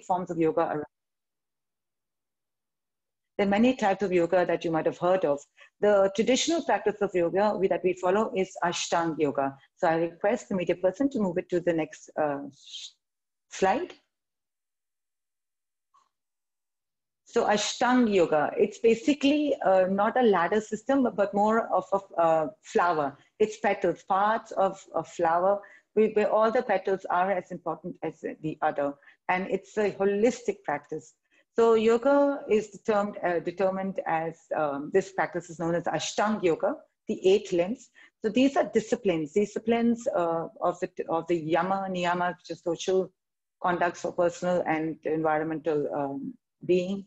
forms of yoga around. There are many types of yoga that you might have heard of. The traditional practice of yoga that we follow is Ashtanga Yoga. So I request the media person to move it to the next uh, slide. So Ashtanga Yoga, it's basically uh, not a ladder system, but more of a uh, flower. It's petals, parts of a flower, where all the petals are as important as the other. And it's a holistic practice. So yoga is determined, uh, determined as, um, this practice is known as Ashtanga Yoga, the eight limbs. So these are disciplines, disciplines uh, of, the, of the yama, niyama, which is social conducts for personal and environmental um, being.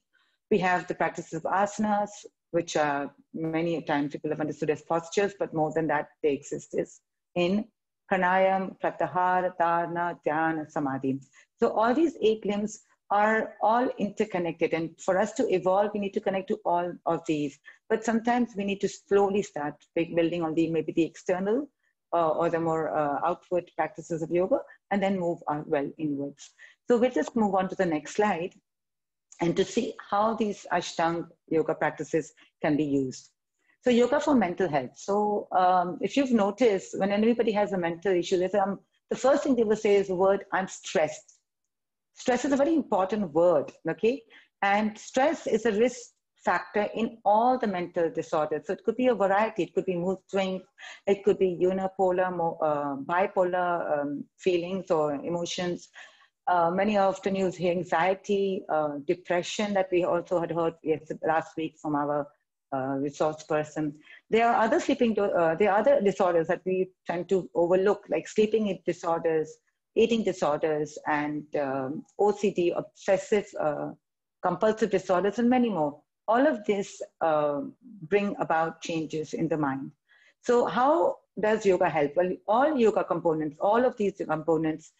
We have the practices of asanas, which are many times people have understood as postures, but more than that, they exist is in pranayam, pratyahara, dharana, dhyana, samadhi. So all these eight limbs are all interconnected. And for us to evolve, we need to connect to all of these. But sometimes we need to slowly start building on the maybe the external uh, or the more uh, outward practices of yoga, and then move on well inwards. So we'll just move on to the next slide and to see how these Ashtanga yoga practices can be used. So yoga for mental health. So um, if you've noticed, when anybody has a mental issue, they say, um, the first thing they will say is the word, I'm stressed. Stress is a very important word, okay? And stress is a risk factor in all the mental disorders. So it could be a variety. It could be mood swings. It could be unipolar, uh, bipolar um, feelings or emotions. Uh, many often use anxiety, uh, depression that we also had heard yes, last week from our resource person. There are other sleeping, uh, there are other disorders that we tend to overlook, like sleeping disorders, eating disorders, and um, OCD, obsessive uh, compulsive disorders, and many more. All of this uh, bring about changes in the mind. So how does yoga help? Well, all yoga components, all of these components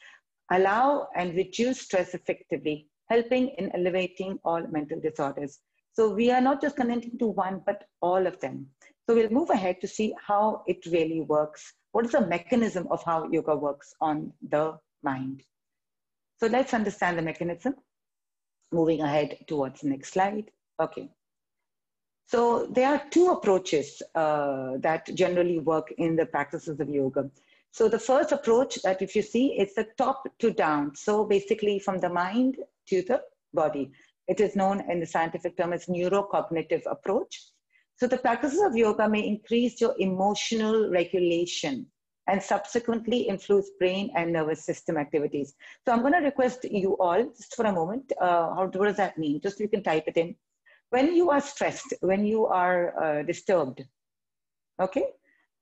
allow and reduce stress effectively, helping in elevating all mental disorders. So we are not just connecting to one, but all of them. So we'll move ahead to see how it really works. What is the mechanism of how yoga works on the mind? So let's understand the mechanism. Moving ahead towards the next slide. Okay. So there are two approaches uh, that generally work in the practices of yoga. So the first approach that if you see, it's the top to down. So basically from the mind to the body. It is known in the scientific term as neurocognitive approach. So the practices of yoga may increase your emotional regulation and subsequently influence brain and nervous system activities. So I'm going to request you all, just for a moment, uh, how, what does that mean? Just you can type it in. When you are stressed, when you are uh, disturbed, okay,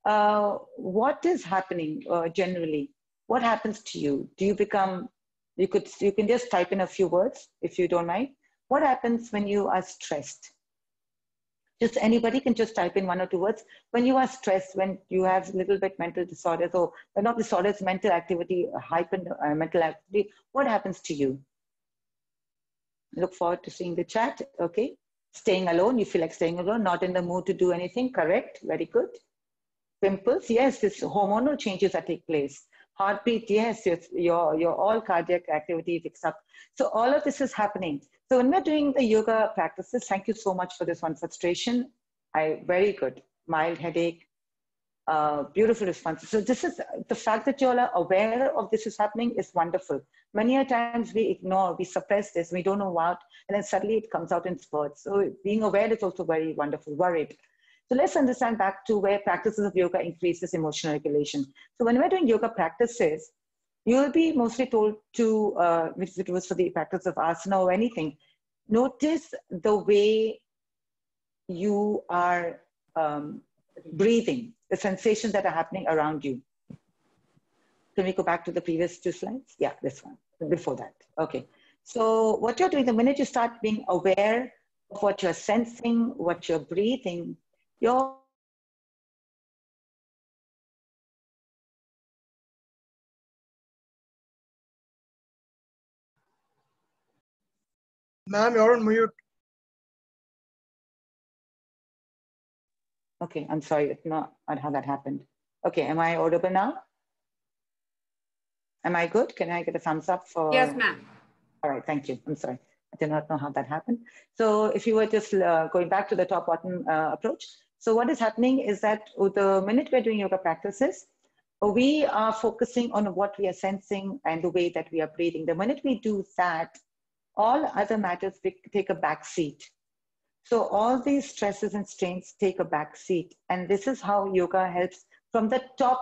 uh, what is happening uh, generally? What happens to you? Do you become, you could, you can just type in a few words if you don't mind. What happens when you are stressed? Just anybody can just type in one or two words. When you are stressed, when you have a little bit mental disorders or not disorders, mental activity, hyper uh, mental activity, what happens to you? Look forward to seeing the chat. Okay. Staying alone, you feel like staying alone, not in the mood to do anything. Correct. Very good pimples, yes, this hormonal changes that take place. Heartbeat, yes, your, your all cardiac activity picks up. So all of this is happening. So when we're doing the yoga practices, thank you so much for this one frustration. I very good. Mild headache, uh, beautiful response. So this is the fact that you all are aware of this is happening is wonderful. Many a times we ignore, we suppress this, we don't know what, and then suddenly it comes out in spurts. So being aware is also very wonderful. Worried. So let's understand back to where practices of yoga increases emotional regulation. So when we're doing yoga practices, you'll be mostly told to, uh, if it was for the practice of asana or anything, notice the way you are um, breathing, the sensations that are happening around you. Can we go back to the previous two slides? Yeah, this one, before that. Okay. So what you're doing, the minute you start being aware of what you're sensing, what you're breathing, your Ma'am, you're on mute. Okay, I'm sorry, it's not how that happened. Okay, am I audible now? Am I good? Can I get a thumbs up for? Yes, ma'am. All right, thank you. I'm sorry. I did not know how that happened. So if you were just uh, going back to the top bottom uh, approach, so what is happening is that the minute we're doing yoga practices, we are focusing on what we are sensing and the way that we are breathing. The minute we do that, all other matters take a back seat. So all these stresses and strains take a back seat. And this is how yoga helps from the top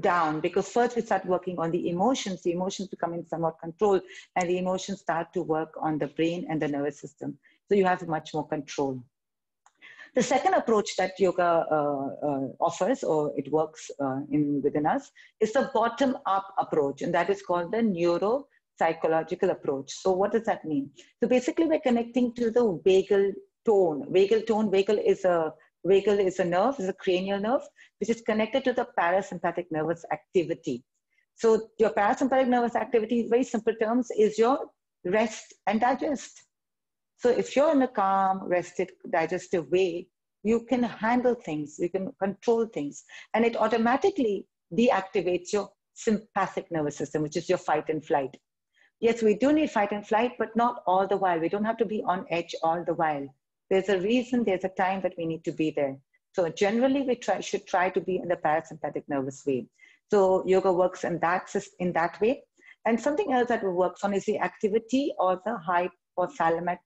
down because first we start working on the emotions the emotions become in somewhat control and the emotions start to work on the brain and the nervous system so you have much more control the second approach that yoga uh, uh, offers or it works uh, in within us is the bottom up approach and that is called the neuro psychological approach so what does that mean so basically we're connecting to the vagal tone vagal tone vagal is a vagal is a nerve, is a cranial nerve, which is connected to the parasympathetic nervous activity. So your parasympathetic nervous activity, in very simple terms, is your rest and digest. So if you're in a calm, rested, digestive way, you can handle things, you can control things, and it automatically deactivates your sympathetic nervous system, which is your fight and flight. Yes, we do need fight and flight, but not all the while. We don't have to be on edge all the while. There's a reason, there's a time that we need to be there. So generally we try, should try to be in the parasympathetic nervous way. So yoga works in that, in that way. And something else that works on is the activity or the hypothalamic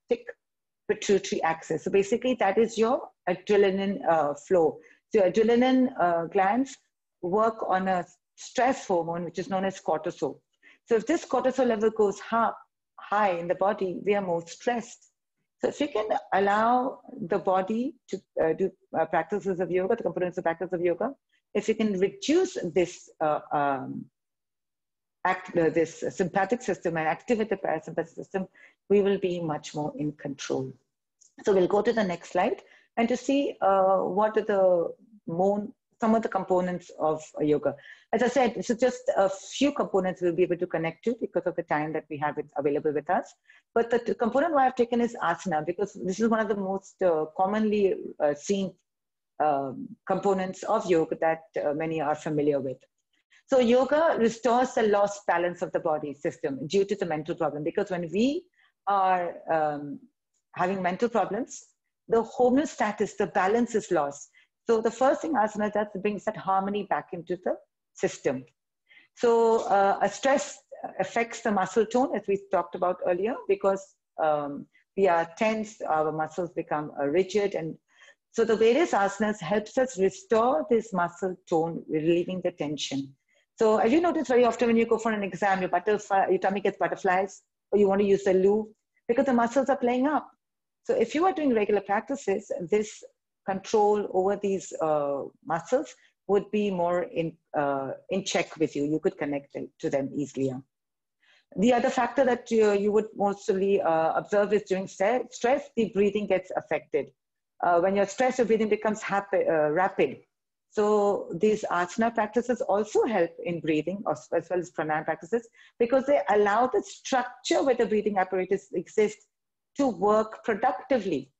pituitary axis. So basically that is your adrenaline uh, flow. So adrenaline uh, glands work on a stress hormone, which is known as cortisol. So if this cortisol level goes high, in the body, we are more stressed. So if you can allow the body to uh, do uh, practices of yoga, the components of practice of yoga, if you can reduce this uh, um, act, uh, this sympathetic system and activate the parasympathetic system, we will be much more in control. So we'll go to the next slide and to see uh, what are the more some of the components of yoga. As I said, is just a few components we'll be able to connect to because of the time that we have it available with us. But the component I've taken is asana because this is one of the most uh, commonly uh, seen um, components of yoga that uh, many are familiar with. So yoga restores the lost balance of the body system due to the mental problem because when we are um, having mental problems, the homeostasis, the balance is lost. So the first thing asana does brings that harmony back into the system. So uh, a stress affects the muscle tone, as we talked about earlier, because um, we are tense, our muscles become uh, rigid. And so the various asanas helps us restore this muscle tone, relieving the tension. So as you notice very often when you go for an exam, your, butterfly, your tummy gets butterflies, or you want to use the loo, because the muscles are playing up. So if you are doing regular practices, this control over these uh, muscles would be more in, uh, in check with you. You could connect to them easier. The other factor that you, you would mostly uh, observe is during stress, the breathing gets affected. Uh, when you're stressed, your breathing becomes happy, uh, rapid. So these asana practices also help in breathing as well as pranayama practices because they allow the structure where the breathing apparatus exists to work productively.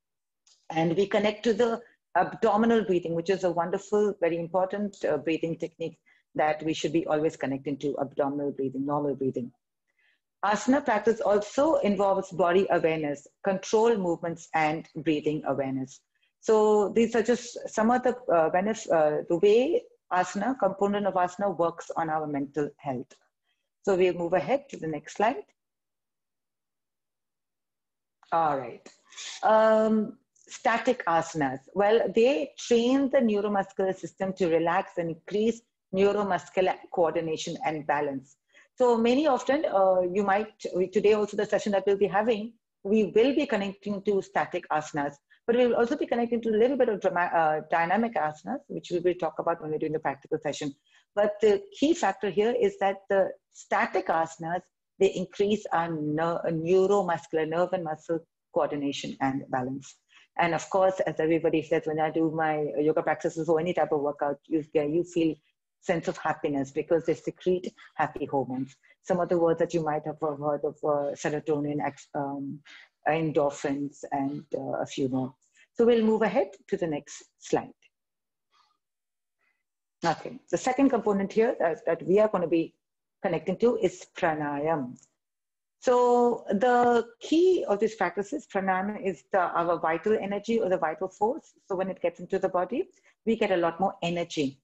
And we connect to the abdominal breathing, which is a wonderful, very important uh, breathing technique that we should be always connecting to abdominal breathing, normal breathing. Asana practice also involves body awareness, control movements, and breathing awareness. So these are just some of the uh, benefits, uh, the way asana, component of asana works on our mental health. So we'll move ahead to the next slide. All right. Um, static asanas? Well, they train the neuromuscular system to relax and increase neuromuscular coordination and balance. So many often, uh, you might, today also the session that we'll be having, we will be connecting to static asanas, but we will also be connecting to a little bit of drama, uh, dynamic asanas, which we will talk about when we're doing the practical session. But the key factor here is that the static asanas, they increase our neuromuscular nerve and muscle coordination and balance. And of course, as everybody says, when I do my yoga practices or any type of workout, you you feel sense of happiness because they secrete happy hormones. Some of the words that you might have heard of uh, serotonin, um, endorphins, and uh, a few more. So we'll move ahead to the next slide. Okay, the second component here that, that we are going to be connecting to is pranayam. So the key of these practices, pranayama, is the, our vital energy or the vital force. So when it gets into the body, we get a lot more energy.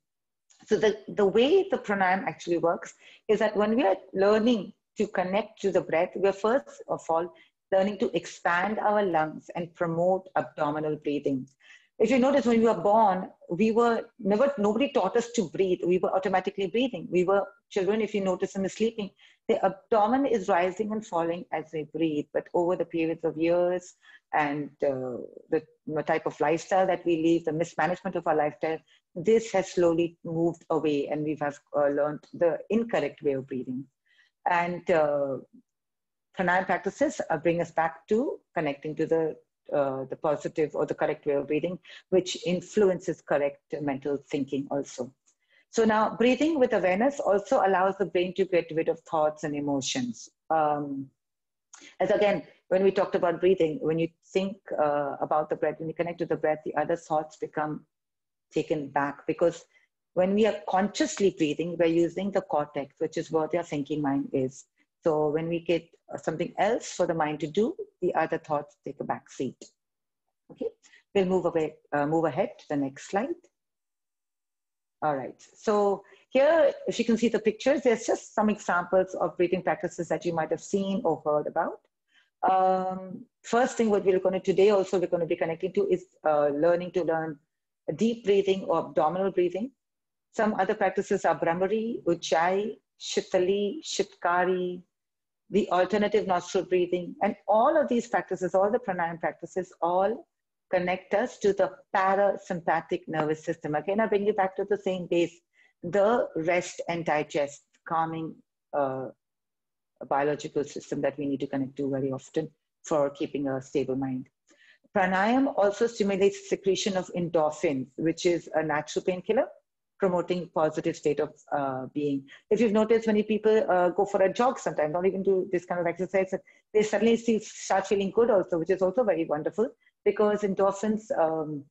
So the, the way the pranayama actually works is that when we are learning to connect to the breath, we're first of all learning to expand our lungs and promote abdominal breathing. If you notice, when we were born, we were never, nobody taught us to breathe. We were automatically breathing. We were children, if you notice in the sleeping, the abdomen is rising and falling as they breathe. But over the periods of years and uh, the, type of lifestyle that we live, the mismanagement of our lifestyle, this has slowly moved away and we have uh, learned the incorrect way of breathing. And uh, pranayama practices uh, bring us back to connecting to the uh, the positive or the correct way of breathing, which influences correct mental thinking also. So now breathing with awareness also allows the brain to get rid of thoughts and emotions. Um, as again, when we talked about breathing, when you think uh, about the breath, when you connect to the breath, the other thoughts become taken back because when we are consciously breathing, we're using the cortex, which is what your thinking mind is. So when we get something else for the mind to do, the other thoughts take a back seat. Okay, we'll move away, uh, move ahead to the next slide. All right, so here, if you can see the pictures, there's just some examples of breathing practices that you might have seen or heard about. Um, first thing what we're going to today also we're going to be connecting to is uh, learning to learn deep breathing or abdominal breathing. Some other practices are Bhramari, Ujjayi, Shitali, Shitkari, the alternative nostril breathing, and all of these practices, all the pranayama practices, all connect us to the parasympathetic nervous system. Again, I bring you back to the same base, the rest and digest, calming uh, biological system that we need to connect to very often for keeping a stable mind. Pranayam also stimulates secretion of endorphins, which is a natural painkiller promoting positive state of uh, being. If you've noticed, many people uh, go for a jog sometimes, don't even do this kind of exercise, they suddenly see, start feeling good also, which is also very wonderful because endorphins um,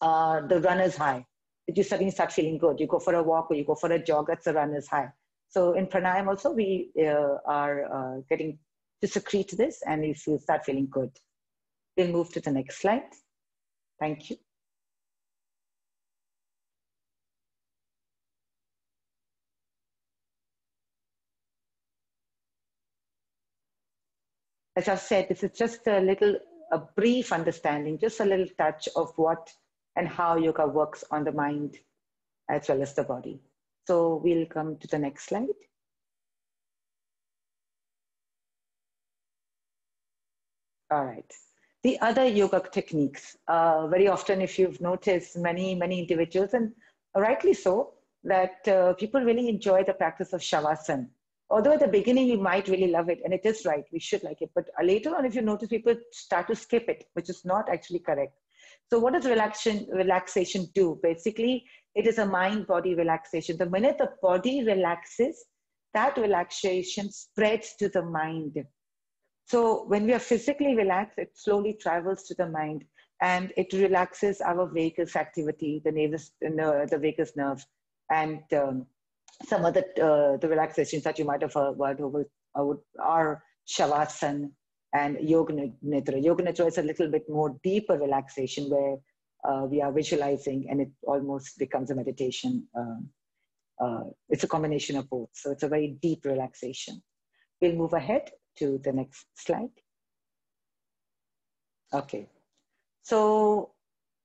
are the runner's high. You suddenly start feeling good. You go for a walk or you go for a jog, that's the runner's high. So in pranayam also, we uh, are uh, getting to secrete this and you feel, start feeling good. We'll move to the next slide. Thank you. as I've said, this is just a little, a brief understanding, just a little touch of what and how yoga works on the mind as well as the body. So we'll come to the next slide. All right. The other yoga techniques, uh, very often, if you've noticed, many, many individuals, and rightly so, that uh, people really enjoy the practice of Shavasana although at the beginning you might really love it and it is right we should like it but later on if you notice people start to skip it which is not actually correct. So what does relaxation relaxation do? Basically it is a mind body relaxation. The minute the body relaxes that relaxation spreads to the mind. So when we are physically relaxed it slowly travels to the mind and it relaxes our vagus activity the nervous the vagus nerve and um, some of the, uh, the relaxations that you might have heard over, are Shavasana and Yoga Nidra. Yoga Nidra is a little bit more deeper relaxation where uh, we are visualizing and it almost becomes a meditation. Um, uh, it's a combination of both. So it's a very deep relaxation. We'll move ahead to the next slide. Okay. So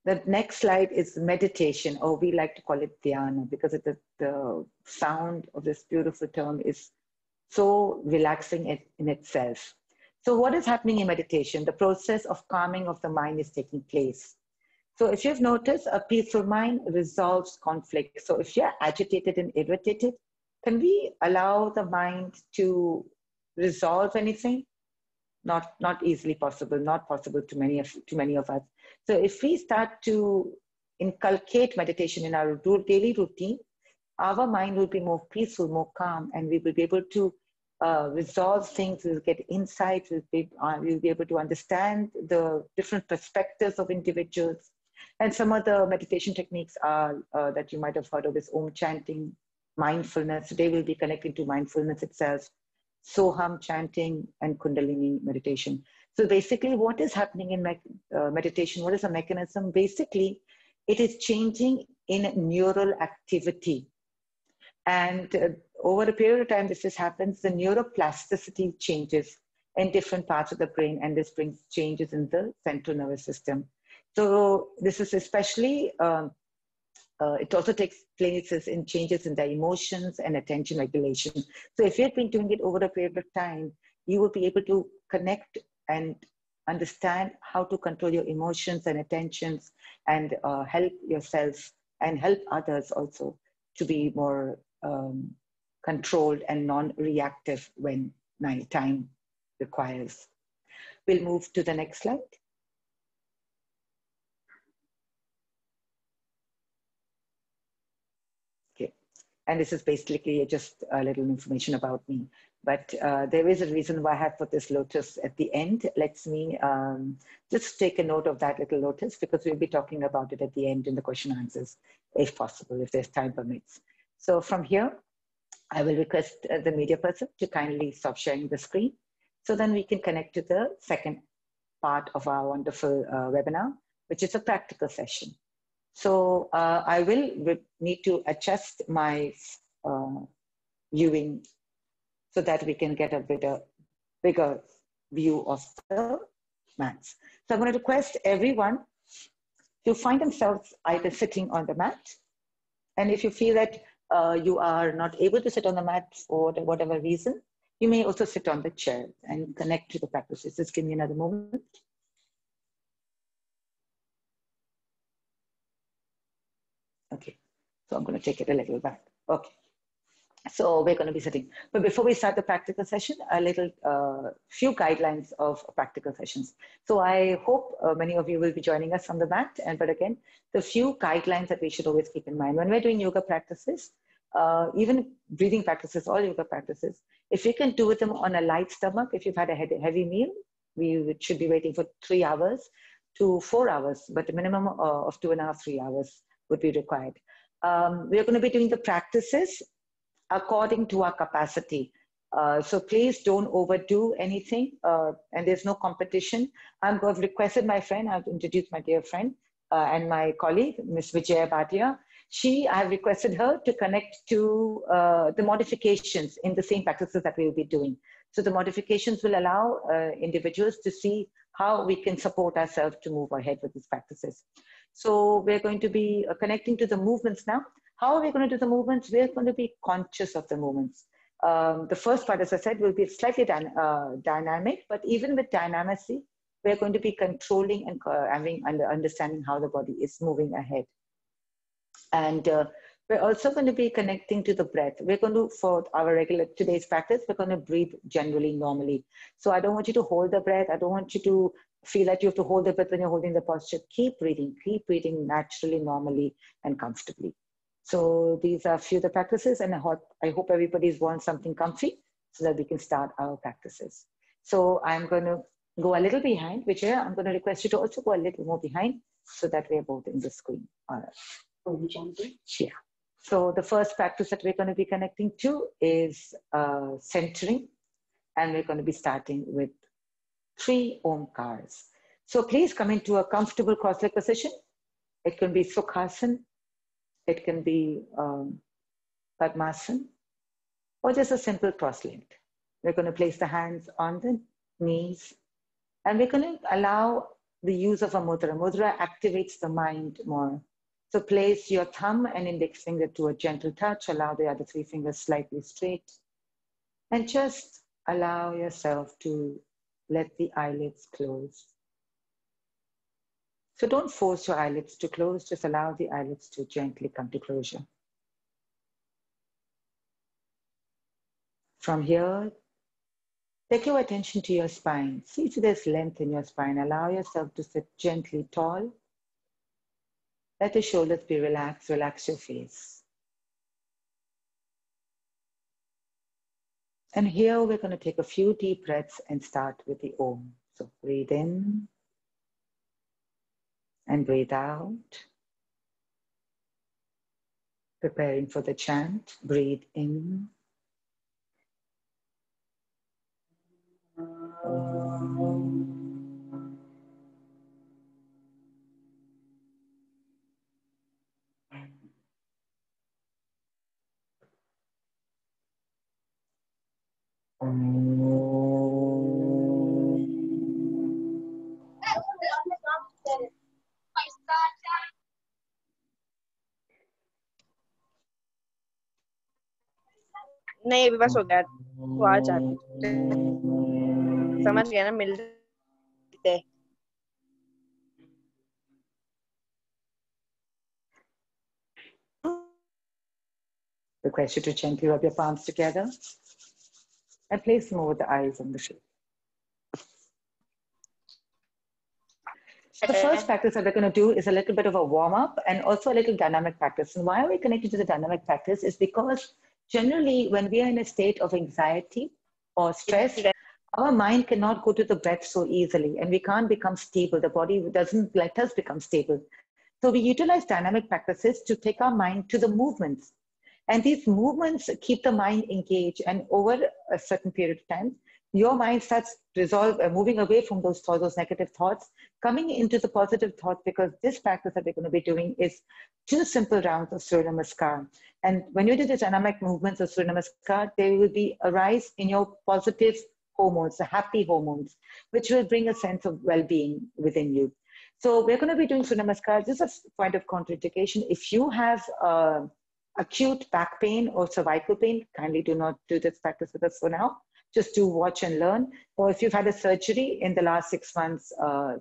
the next slide is meditation, or we like to call it dhyana, because it, the, the sound of this beautiful term is so relaxing in itself. So, what is happening in meditation? The process of calming of the mind is taking place. So, if you've noticed, a peaceful mind resolves conflict. So, if you're agitated and irritated, can we allow the mind to resolve anything? Not, not easily possible, not possible to many of, to many of us. So if we start to inculcate meditation in our daily routine, our mind will be more peaceful, more calm, and we will be able to uh, resolve things, we'll get insights, we'll be, uh, we'll be able to understand the different perspectives of individuals. And some of the meditation techniques are uh, that you might have heard of is Om chanting, mindfulness. Today we'll be connecting to mindfulness itself. Soham chanting, and Kundalini meditation. So basically, what is happening in me- uh, meditation? What is the mechanism? Basically, it is changing in neural activity. And uh, over a period of time, this just happens, the neuroplasticity changes in different parts of the brain, and this brings changes in the central nervous system. So this is especially, um, uh, it also takes places in changes in the emotions and attention regulation. So if you've been doing it over a period of time, you will be able to connect and understand how to control your emotions and attentions and uh, help yourself and help others also to be more um, controlled and non-reactive when time requires. We'll move to the next slide. Okay, and this is basically just a little information about me. But uh, there is a reason why I have put this lotus at the end. Let's me um, just take a note of that little lotus because we'll be talking about it at the end in the question answers, if possible, if there's time permits. So from here, I will request uh, the media person to kindly stop sharing the screen. So then we can connect to the second part of our wonderful uh, webinar, which is a practical session. So uh, I will need to adjust my uh, viewing so that we can get a better, bigger view of the mats. So I'm going to request everyone to find themselves either sitting on the mat, and if you feel that uh, you are not able to sit on the mat for whatever reason, you may also sit on the chair and connect to the practices. Just give me another moment. Okay, so I'm going to take it a little back. Okay. So we're going to be sitting. But before we start the practical session, a little uh, few guidelines of practical sessions. So I hope uh, many of you will be joining us on the mat. And but again, the few guidelines that we should always keep in mind when we're doing yoga practices, uh, even breathing practices, all yoga practices, if you can do with them on a light stomach, if you've had a heavy meal, we should be waiting for three hours to four hours, but the minimum uh, of two and a half, three hours would be required. Um, we're going to be doing the practices according to our capacity. Uh, so please don't overdo anything, uh, and there's no competition. I'm, I've requested my friend, I've introduced my dear friend uh, and my colleague, Ms. Vijaya Bhatia. She, I have requested her to connect to uh, the modifications in the same practices that we will be doing. So the modifications will allow uh, individuals to see how we can support ourselves to move ahead with these practices. So we're going to be uh, connecting to the movements now. How are we going to do the movements? We're going to be conscious of the movements. Um, the first part, as I said, will be slightly dy uh, dynamic, but even with dynamicy, we're going to be controlling and uh, having under understanding how the body is moving ahead. And uh, we're also going to be connecting to the breath. We're going to, for our regular today's practice, we're going to breathe generally normally. So I don't want you to hold the breath. I don't want you to feel that you have to hold the breath when you're holding the posture. Keep breathing, keep breathing naturally, normally, and comfortably. So these are a few of the practices, and I hope, I hope everybody's worn something comfy so that we can start our practices. So I'm going to go a little behind, which I'm going to request you to also go a little more behind so that we're both in the screen. All right. Yeah. So the first practice that we're going to be connecting to is uh, centering, and we're going to be starting with three omkars. So please come into a comfortable cross-leg position. It can be Sukhasana, it can be um, Padmasana or just a simple cross-legged. We're going to place the hands on the knees and we're going to allow the use of a mudra. Mudra activates the mind more. So place your thumb and index finger to a gentle touch. Allow the other three fingers slightly straight. And just allow yourself to let the eyelids close. So don't force your eyelids to close, just allow the eyelids to gently come to closure. From here, take your attention to your spine. See if there's length in your spine. Allow yourself to sit gently tall. Let the shoulders be relaxed. Relax your face. And here we're going to take a few deep breaths and start with the Om. So breathe in and breathe out. Preparing for the chant, breathe in. Um. नहीं अभी बस हो गया वो आ जाते समझ गया ना मिलते Request you to gently rub your palms together and place them over the eyes and the shoulder. The first practice that we're going to do is a little bit of a warm up and also a little dynamic practice. And why are we connected to the dynamic practice is because generally when we are in a state of anxiety or stress, our mind cannot go to the breath so easily and we can't become stable. The body doesn't let us become stable. So we utilize dynamic practices to take our mind to the movements. And these movements keep the mind engaged. And over a certain period of time, your mind starts resolve, uh, moving away from those thoughts, those negative thoughts, coming into the positive thoughts because this practice that we're going to be doing is two simple rounds of Surya Namaskar. And when you do the dynamic movements of Surya Namaskar, there will be a rise in your positive hormones, the happy hormones, which will bring a sense of well-being within you. So we're going to be doing Surya Namaskar. This is a point of contraindication. If you have uh, acute back pain or cervical pain, kindly do not do this practice with us for now. Just do watch and learn. Or if you've had a surgery in the last six months, uh,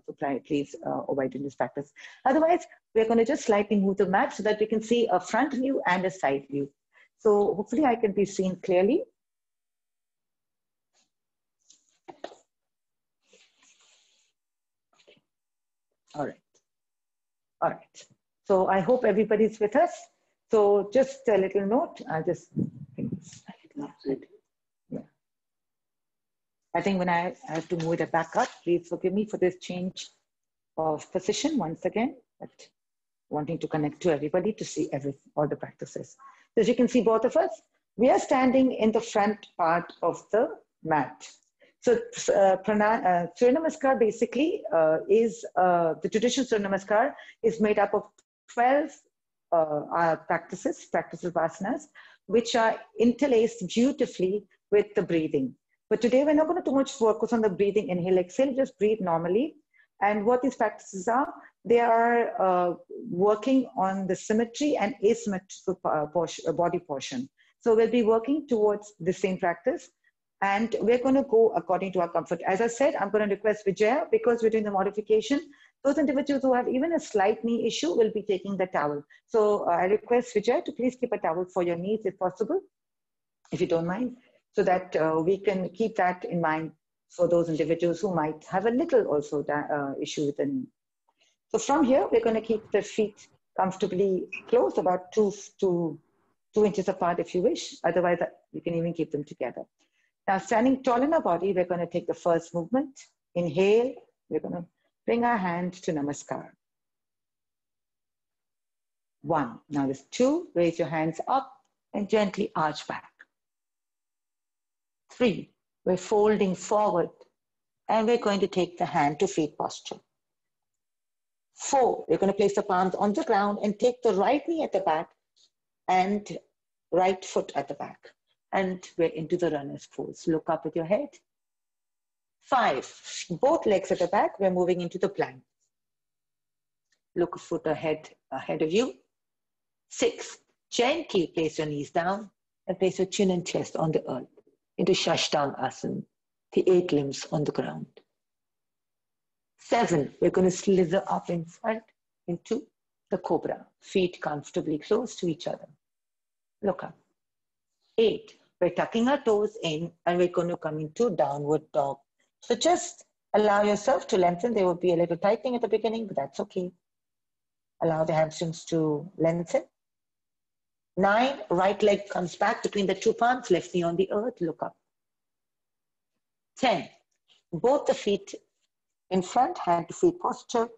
please uh, avoid doing this practice. Otherwise, we're going to just slightly move the mat so that we can see a front view and a side view. So hopefully I can be seen clearly. All right. All right. So I hope everybody's with us. So just a little note, I'll just. I think when I, have to move it back up, please forgive me for this change of position once again, but wanting to connect to everybody to see everything, all the practices. So as you can see both of us, we are standing in the front part of the mat. So uh, prana, uh, Namaskar basically uh, is, uh, the traditional Surya Namaskar is made up of 12 uh, practices, practices asanas, which are interlaced beautifully with the breathing. But today we're not going to too much focus on the breathing, inhale, exhale, just breathe normally. And what these practices are, they are uh, working on the symmetry and asymmetrical uh, uh, body portion. So we'll be working towards the same practice and we're going to go according to our comfort. As I said, I'm going to request Vijaya because we're doing the modification those individuals who have even a slight knee issue will be taking the towel. So uh, I request Vijay to please keep a towel for your knees if possible, if you don't mind, so that uh, we can keep that in mind for those individuals who might have a little also uh, issue with the knee. So from here, we're going to keep the feet comfortably close, about two, two, two inches apart if you wish. Otherwise, uh, you can even keep them together. Now, standing tall in our body, we're going to take the first movement. Inhale, we're going to Bring our hand to Namaskar. One. Now there's two. Raise your hands up and gently arch back. Three. We're folding forward and we're going to take the hand to feet posture. Four. We're going to place the palms on the ground and take the right knee at the back and right foot at the back. And we're into the runner's pose. Look up with your head Five, both legs at the back, we're moving into the plank. Look a foot ahead, ahead of you. Six, gently place your knees down and place your chin and chest on the earth into Shashtang Asana, the eight limbs on the ground. Seven, we're going to slither up in front into the cobra, feet comfortably close to each other. Look up. Eight, we're tucking our toes in and we're going to come into downward dog so just allow yourself to lengthen. There will be a little tightening at the beginning, but that's okay. Allow the hamstrings to lengthen. Nine, right leg comes back between the two palms, left knee on the earth, look up. 10, both the feet in front, hand to feet posture.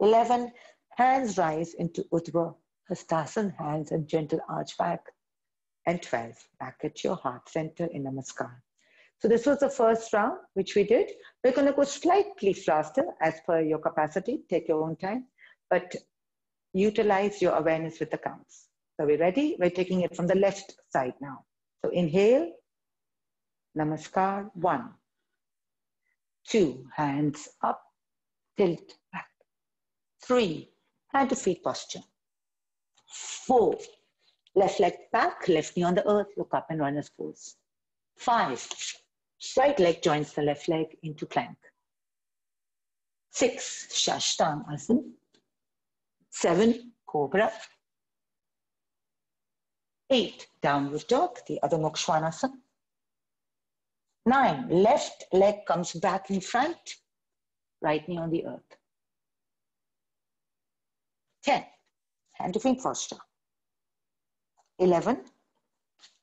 11, hands rise into Urdhva Hastasana, hands and gentle arch back. And 12, back at your heart center in Namaskar. So this was the first round, which we did. We're going to go slightly faster as per your capacity. Take your own time, but utilize your awareness with the counts. So we're ready. We're taking it from the left side now. So inhale, Namaskar, one. Two, hands up, tilt back. Three, hand to feet posture. Four, left leg back, left knee on the earth, look up and runner's pose. Five, right leg joins the left leg into plank. Six, Shashtang Seven, Cobra. Eight, downward dog, the Adho Mukha Svanasana. Nine, left leg comes back in front, right knee on the earth. 10, hand to feet posture. 11,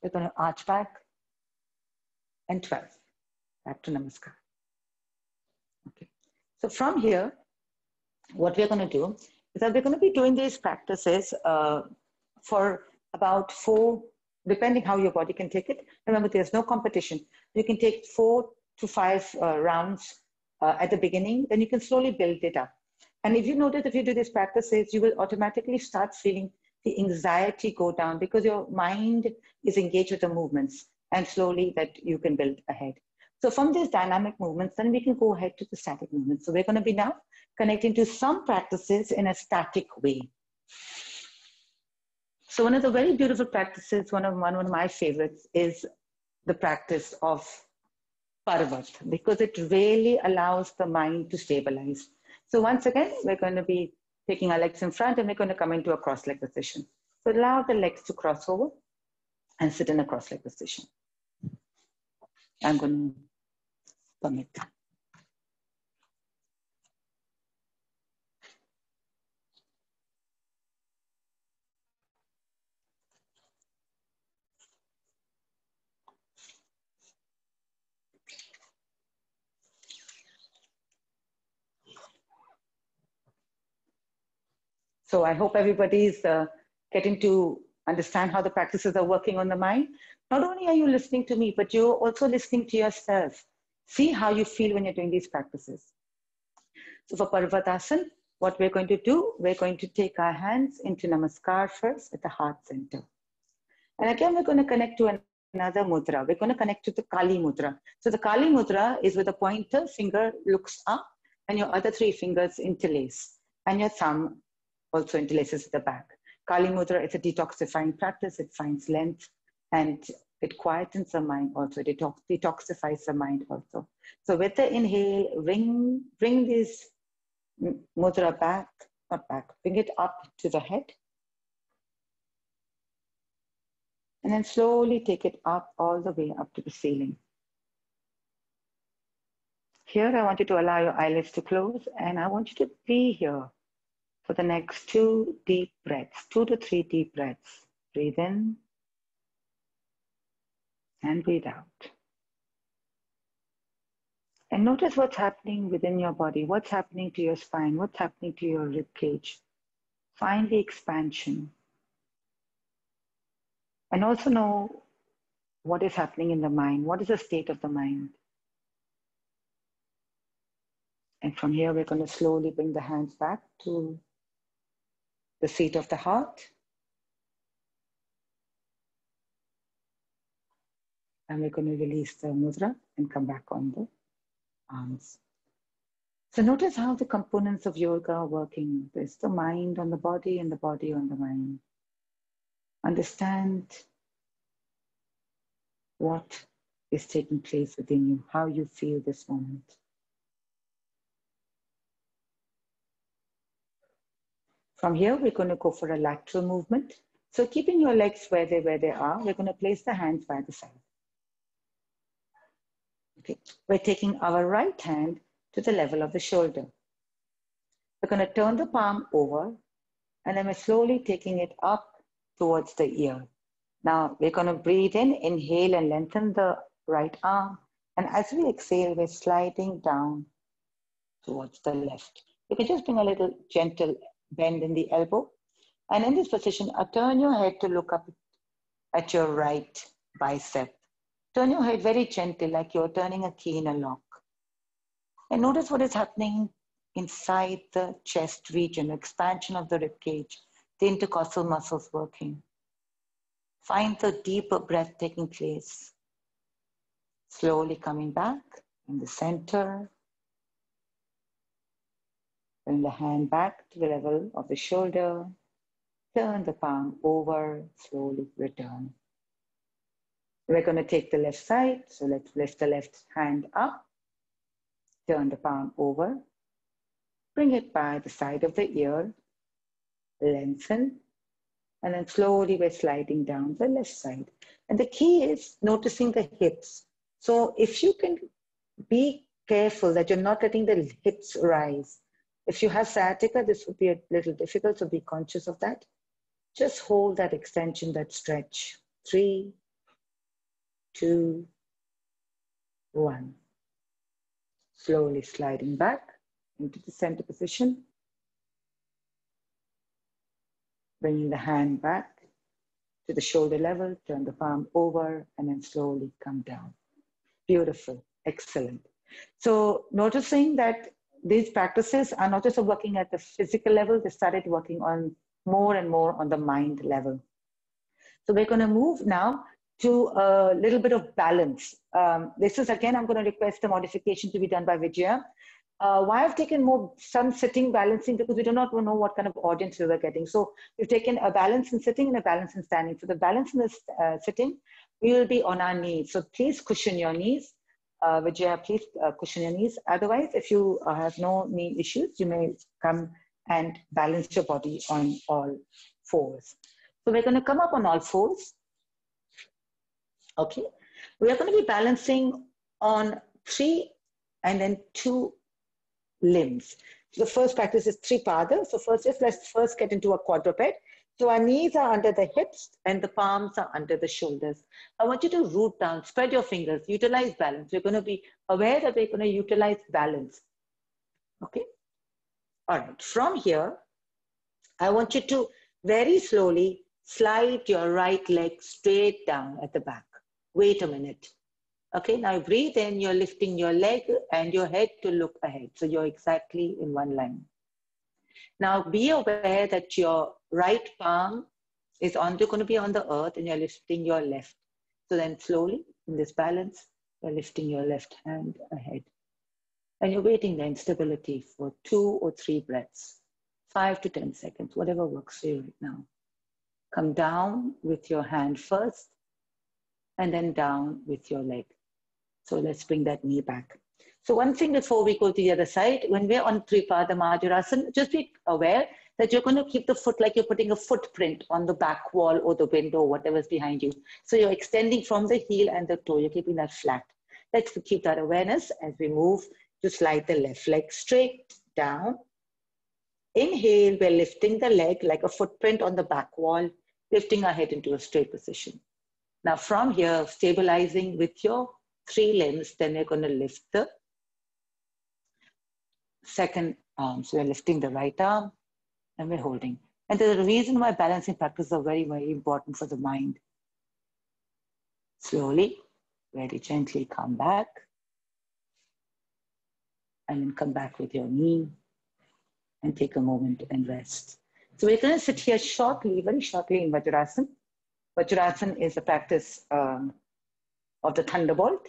we're going to arch back. And 12, back to Namaskar. Okay. So from here, what we're going to do is that we're going to be doing these practices uh, for about four, depending how your body can take it. Remember, there's no competition. You can take four to five uh, rounds uh, at the beginning, then you can slowly build it up. And if you notice, if you do these practices, you will automatically start feeling the anxiety go down because your mind is engaged with the movements and slowly that you can build ahead. So from these dynamic movements, then we can go ahead to the static movements. So we're going to be now connecting to some practices in a static way. So one of the very beautiful practices, one of, one, one of my favorites is the practice of Parvat because it really allows the mind to stabilize. So once again, we're going to be taking our legs in front and we're going to come into a cross leg position. So allow the legs to cross over and sit in a cross leg position. I'm going to permit So I hope everybody's uh, getting to understand how the practices are working on the mind. Not only are you listening to me, but you're also listening to yourself. See how you feel when you're doing these practices. So for Parvatasana, what we're going to do, we're going to take our hands into Namaskar first at the heart center. And again, we're going to connect to another mudra. We're going to connect to the Kali mudra. So the Kali mudra is where the pointer finger looks up and your other three fingers interlace and your thumb also interlaces at the back. Kali Mudra is a detoxifying practice. It finds length and it quietens the mind also. It detox, detoxifies the mind also. So with the inhale, bring, bring this mudra back, not back, bring it up to the head. And then slowly take it up all the way up to the ceiling. Here, I want you to allow your eyelids to close and I want you to be here for the next two deep breaths, two to three deep breaths. Breathe in and breathe out. And notice what's happening within your body, what's happening to your spine, what's happening to your rib cage. Find the expansion. And also know what is happening in the mind, what is the state of the mind. And from here, we're going to slowly bring the hands back to the seat of the heart. And we're going to release the mudra and come back on the arms. So notice how the components of yoga are working. There's the mind on the body and the body on the mind. Understand what is taking place within you, how you feel this moment. From here, we're going to go for a lateral movement. So keeping your legs where they, where they are, we're going to place the hands by the side. Okay. We're taking our right hand to the level of the shoulder. We're going to turn the palm over and then we're slowly taking it up towards the ear. Now we're going to breathe in, inhale and lengthen the right arm. And as we exhale, we're sliding down towards the left. You can just bring a little gentle bend in the elbow. And in this position, uh, turn your head to look up at your right bicep. Turn your head very gently, like you're turning a key in a lock. And notice what is happening inside the chest region, expansion of the rib cage, the intercostal muscles working. Find the deeper breath taking place. Slowly coming back in the center. Bring the hand back to the level of the shoulder. Turn the palm over, slowly return. We're going to take the left side. So let's lift the left hand up. Turn the palm over. Bring it by the side of the ear. Lengthen. And then slowly we're sliding down the left side. And the key is noticing the hips. So if you can be careful that you're not letting the hips rise. If you have sciatica, this would be a little difficult, so be conscious of that. Just hold that extension, that stretch. Three, two, one. Slowly sliding back into the center position. Bringing the hand back to the shoulder level, turn the palm over, and then slowly come down. Beautiful, excellent. So noticing that these practices are not just working at the physical level, they started working on more and more on the mind level. So we're going to move now to a little bit of balance. Um, this is again, I'm going to request a modification to be done by Vijaya. Uh, why I've taken more some sitting balancing because we do not know what kind of audience we were getting. So we've taken a balance in sitting and a balance in standing. So the balance in the uh, sitting, we will be on our knees. So please cushion your knees. Uh, Vijaya, please uh, cushion your knees. Otherwise, if you uh, have no knee issues, you may come and balance your body on all fours. So we're going to come up on all fours. Okay. We are going to be balancing on three and then two limbs. The first practice is three Tripada. So first, just let's first get into a quadruped. So our knees are under the hips and the palms are under the shoulders. I want you to root down, spread your fingers, utilize balance. We're going to be aware that we're going to utilize balance. Okay. All right. From here, I want you to very slowly slide your right leg straight down at the back. Wait a minute. Okay, now breathe in, you're lifting your leg and your head to look ahead. So you're exactly in one line. Now be aware that your right palm is on, going to be on the earth and you're lifting your left. So then slowly in this balance, you're lifting your left hand ahead. And you're waiting there in stability for two or three breaths, five to 10 seconds, whatever works for you right now. Come down with your hand first and then down with your leg. So let's bring that knee back. So one thing before we go to the other side, when we're on Tripada Marjariasana, just be aware that you're going to keep the foot like you're putting a footprint on the back wall or the window, whatever's behind you. So you're extending from the heel and the toe, you're keeping that flat. Let's keep that awareness as we move to slide the left leg straight down. Inhale, we're lifting the leg like a footprint on the back wall, lifting our head into a straight position. Now from here, stabilizing with your three limbs, then you're going to lift the second arm. So we're lifting the right arm and we're holding. And there's a reason why balancing practices are very, very important for the mind. Slowly, very gently come back. And then come back with your knee and take a moment and rest. So we're going to sit here shortly, very shortly in Vajrasana. Vajrasana is a practice um, of the thunderbolt.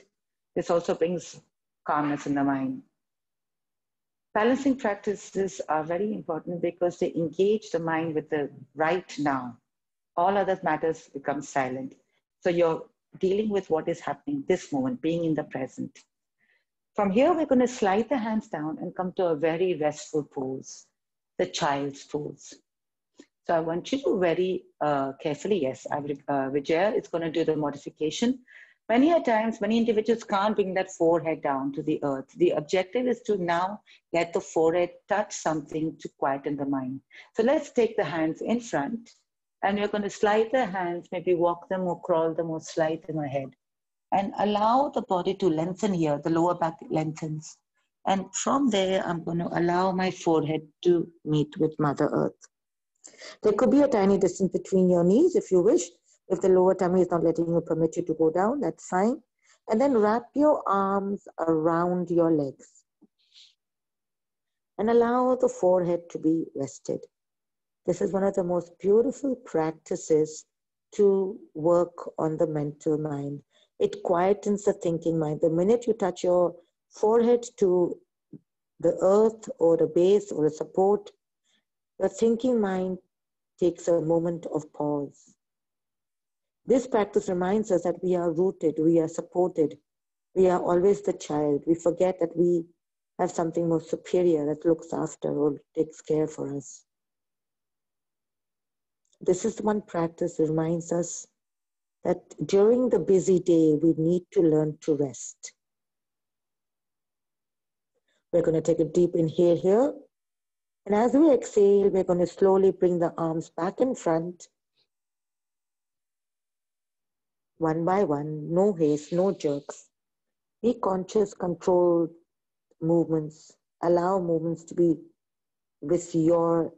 This also brings calmness in the mind. Balancing practices are very important because they engage the mind with the right now. All other matters become silent. So you're dealing with what is happening this moment, being in the present. From here, we're going to slide the hands down and come to a very restful pose, the child's pose. So I want you to very uh, carefully, yes, uh, Vijaya is going to do the modification. Many a times, many individuals can't bring that forehead down to the earth. The objective is to now let the forehead touch something to quieten the mind. So let's take the hands in front and we're going to slide the hands, maybe walk them or crawl them or slide them ahead. And allow the body to lengthen here, the lower back lengthens. And from there, I'm going to allow my forehead to meet with Mother Earth. There could be a tiny distance between your knees if you wish, if the lower tummy is not letting you permit you to go down, that's fine. And then wrap your arms around your legs. And allow the forehead to be rested. This is one of the most beautiful practices to work on the mental mind. it quietens the thinking mind. The minute you touch your forehead to the earth or the base or the support, your thinking mind takes a moment of pause. This practice reminds us that we are rooted, we are supported, we are always the child. We forget that we have something more superior that looks after or takes care for us. This is one practice that reminds us that during the busy day, we need to learn to rest. We're going to take a deep inhale here. And as we exhale, we're going to slowly bring the arms back in front. One by one, no haste, no jerks. Be conscious, controlled movements. Allow movements to be with your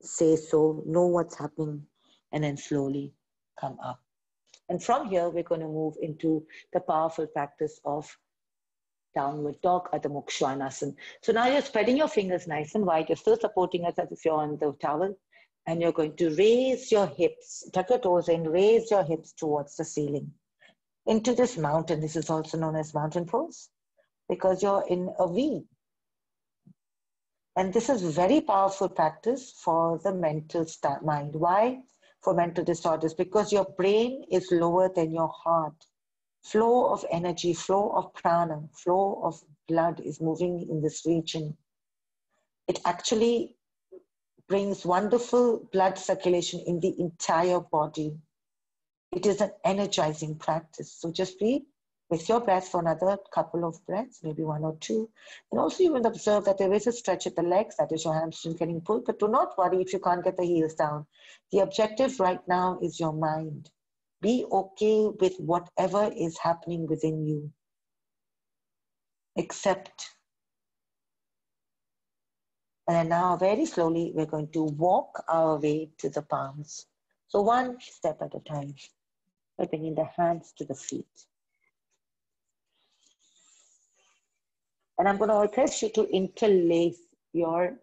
say so, know what's happening, and then slowly come up. And from here, we're going to move into the powerful practice of downward dog or the Mukshanasana. So now you're spreading your fingers nice and wide. You're still supporting us as if you're on the towel. And you're going to raise your hips, tuck your toes in, raise your hips towards the ceiling. Into this mountain. This is also known as mountain pose because you're in a V. And this is very powerful practice for the mental mind. Why? For mental disorders, because your brain is lower than your heart flow of energy, flow of prana, flow of blood is moving in this region. It actually brings wonderful blood circulation in the entire body. It is an energizing practice. So just be with your breath for another couple of breaths, maybe one or two. And also you will observe that there is a stretch at the legs, that is your hamstring getting pulled, but do not worry if you can't get the heels down. The objective right now is your mind. Be okay with whatever is happening within you. Accept. And then now, very slowly, we're going to walk our way to the palms. So, one step at a time, by bringing the hands to the feet. And I'm going to request you to interlace your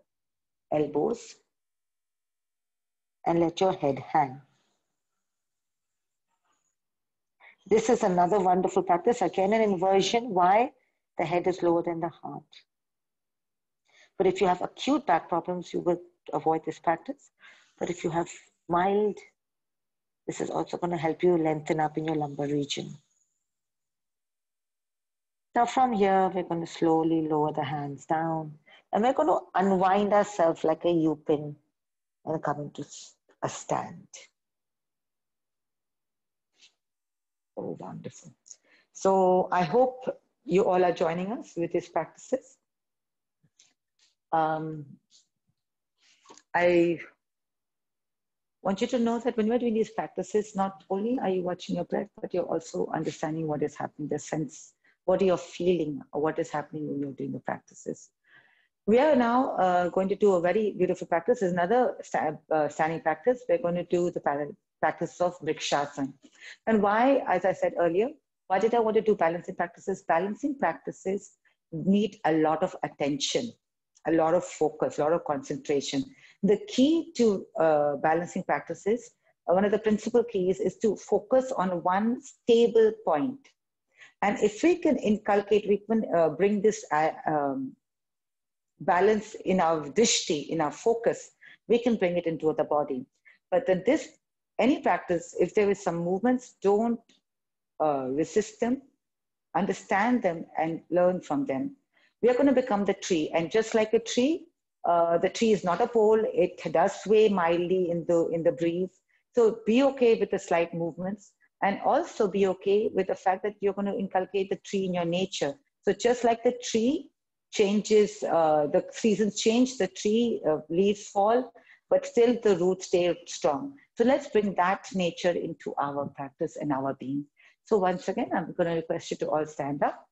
elbows and let your head hang. This is another wonderful practice. Again, an inversion. Why? The head is lower than the heart. But if you have acute back problems, you will avoid this practice. But if you have mild, this is also going to help you lengthen up in your lumbar region. Now from here, we're going to slowly lower the hands down. And we're going to unwind ourselves like a U-pin and come into a stand. Oh, wonderful. So I hope you all are joining us with these practices. Um, I want you to know that when you're doing these practices, not only are you watching your breath, but you're also understanding what is happening, the sense, what you're feeling, or what is happening when you're doing the practices. We are now uh, going to do a very beautiful practice. There's another uh, standing practice. We're going to do the practice of Vrikshasana. And why, as I said earlier, why did I want to do balancing practices? Balancing practices need a lot of attention, a lot of focus, a lot of concentration. The key to uh, balancing practices, uh, one of the principal keys is to focus on one stable point. And if we can inculcate, we can uh, bring this uh, um, balance in our drishti, in our focus, we can bring it into the body. But then this any practice, if there is some movements, don't uh, resist them, understand them and learn from them. We are going to become the tree. And just like a tree, uh, the tree is not a pole. It does sway mildly in the, in the breeze. So be okay with the slight movements and also be okay with the fact that you're going to inculcate the tree in your nature. So just like the tree changes, uh, the seasons change, the tree uh, leaves fall, but still the roots stay strong. So let's bring that nature into our practice and our being. So once again, I'm going to request you to all stand up.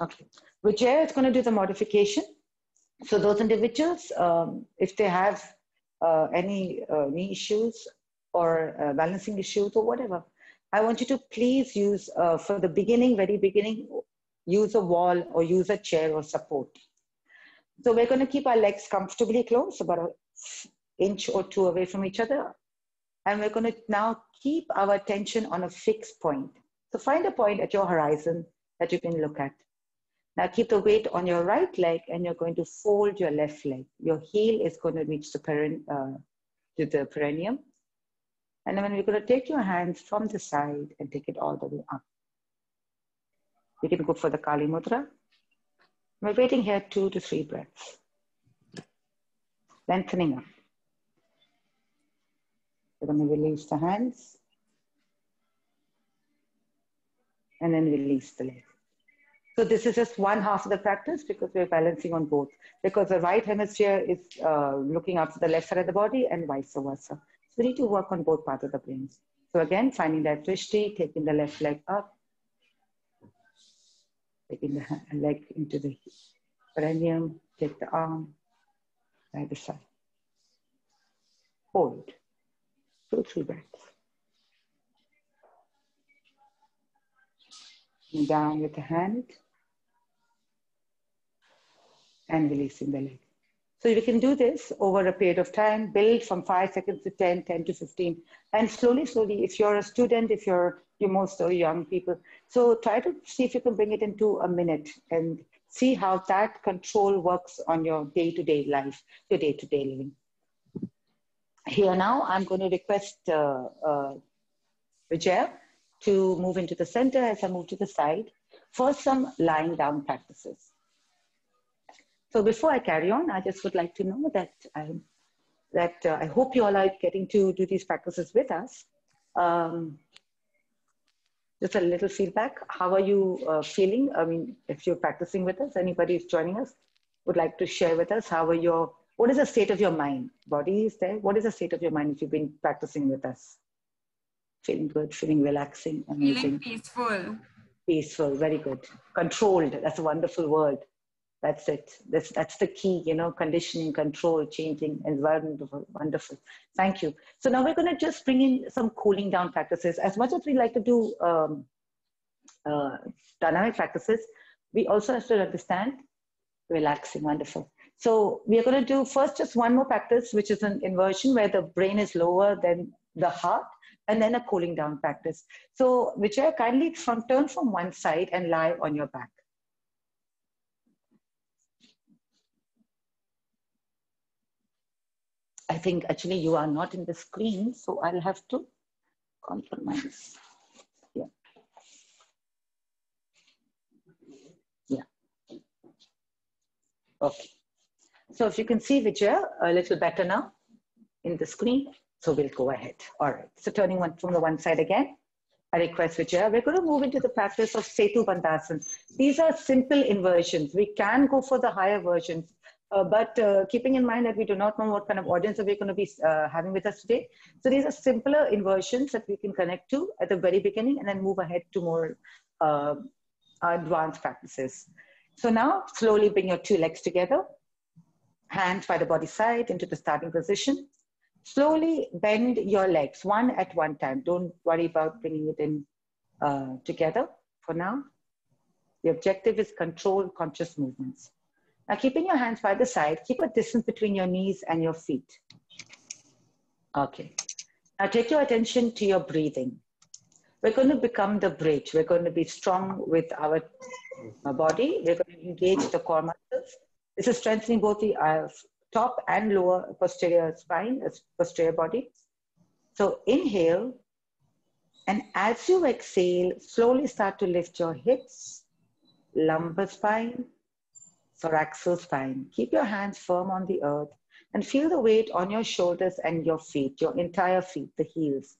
Okay, Vijay is going to do the modification. So those individuals, um, if they have uh, any uh, knee issues or uh, balancing issues or whatever, I want you to please use, uh, for the beginning, very beginning, use a wall or use a chair or support. So we're going to keep our legs comfortably close, about an inch or two away from each other. And we're going to now keep our attention on a fixed point. So find a point at your horizon that you can look at. Now keep the weight on your right leg and you're going to fold your left leg. Your heel is going to reach the peren uh, to the perineum. And then we're going to take your hands from the side and take it all the way up. You can go for the Kali Mudra. We're waiting here two to three breaths. Lengthening up. We're going to release the hands. And then release the legs. So this is just one half of the practice because we're balancing on both. Because the right hemisphere is uh, looking after the left side of the body and vice versa. So we need to work on both parts of the brains. So again, finding that drishti, taking the left leg up, taking the leg into the perineum, take the arm, by the side. Hold. Two, three breaths. Down with the hand and releasing the leg. So you can do this over a period of time, build from five seconds to 10, 10 to 15, and slowly, slowly, if you're a student, if you're, you're most young people, so try to see if you can bring it into a minute and see how that control works on your day-to-day life, your day-to-day living. Here now, I'm going to request uh, uh, Vijay to move into the center as I move to the side for some lying down practices. So before I carry on, I just would like to know that I, that uh, I hope you all are getting to do these practices with us. Um, just a little feedback. How are you uh, feeling? I mean, if you're practicing with us, anybody is joining us, would like to share with us how are your, what is the state of your mind? Body is there. What is the state of your mind if you've been practicing with us? Feeling good, feeling relaxing, amazing. Feeling peaceful. Peaceful, very good. Controlled, that's a wonderful word that's it. That's that's the key you know conditioning control changing environment. Wonderful. Thank you. So now we're going to just bring in some cooling down practices. As much as we like to do um, uh, dynamic practices we also have to understand relaxing. Wonderful. So we are going to do first just one more practice which is an inversion where the brain is lower than the heart and then a cooling down practice. So are kindly from turn from one side and lie on your back I think actually you are not in the screen, so I'll have to compromise. Yeah. Yeah. Okay. So if you can see Vijay a little better now in the screen, so we'll go ahead. All right. So turning one from the one side again. I request Vijay. We're going to move into the practice of Setu Bandhasan. These are simple inversions. We can go for the higher versions, uh, but uh, keeping in mind that we do not know what kind of audience we're going to be uh, having with us today. So these are simpler inversions that we can connect to at the very beginning and then move ahead to more uh, advanced practices. So now slowly bring your two legs together, hands by the body side into the starting position. Slowly bend your legs one at one time. Don't worry about bringing it in uh, together for now. The objective is control conscious movements. Now, keeping your hands by the side, keep a distance between your knees and your feet. Okay. Now, take your attention to your breathing. We're going to become the bridge. We're going to be strong with our, body. We're going to engage the core muscles. This is strengthening both the uh, top and lower posterior spine, uh, posterior body. So, inhale. And as you exhale, slowly start to lift your hips, lumbar spine, thoracic spine. Keep your hands firm on the earth and feel the weight on your shoulders and your feet, your entire feet, the heels.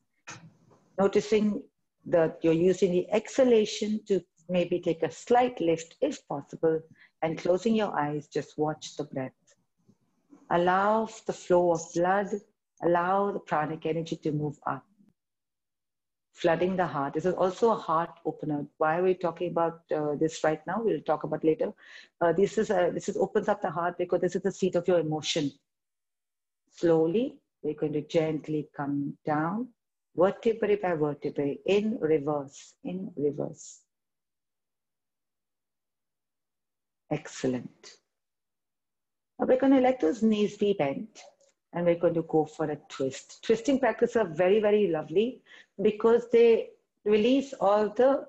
Noticing that you're using the exhalation to maybe take a slight lift if possible and closing your eyes, just watch the breath. Allow the flow of blood, allow the pranic energy to move up flooding the heart. This is also a heart opener. Why are we talking about uh, this right now? We'll talk about later. Uh, this is a, this is opens up the heart because this is the seat of your emotion. Slowly, we're going to gently come down, vertebrae by vertebrae, in reverse, in reverse. Excellent. Now we're going to let those knees be bent and we're going to go for a twist. Twisting practices are very, very lovely because they release all the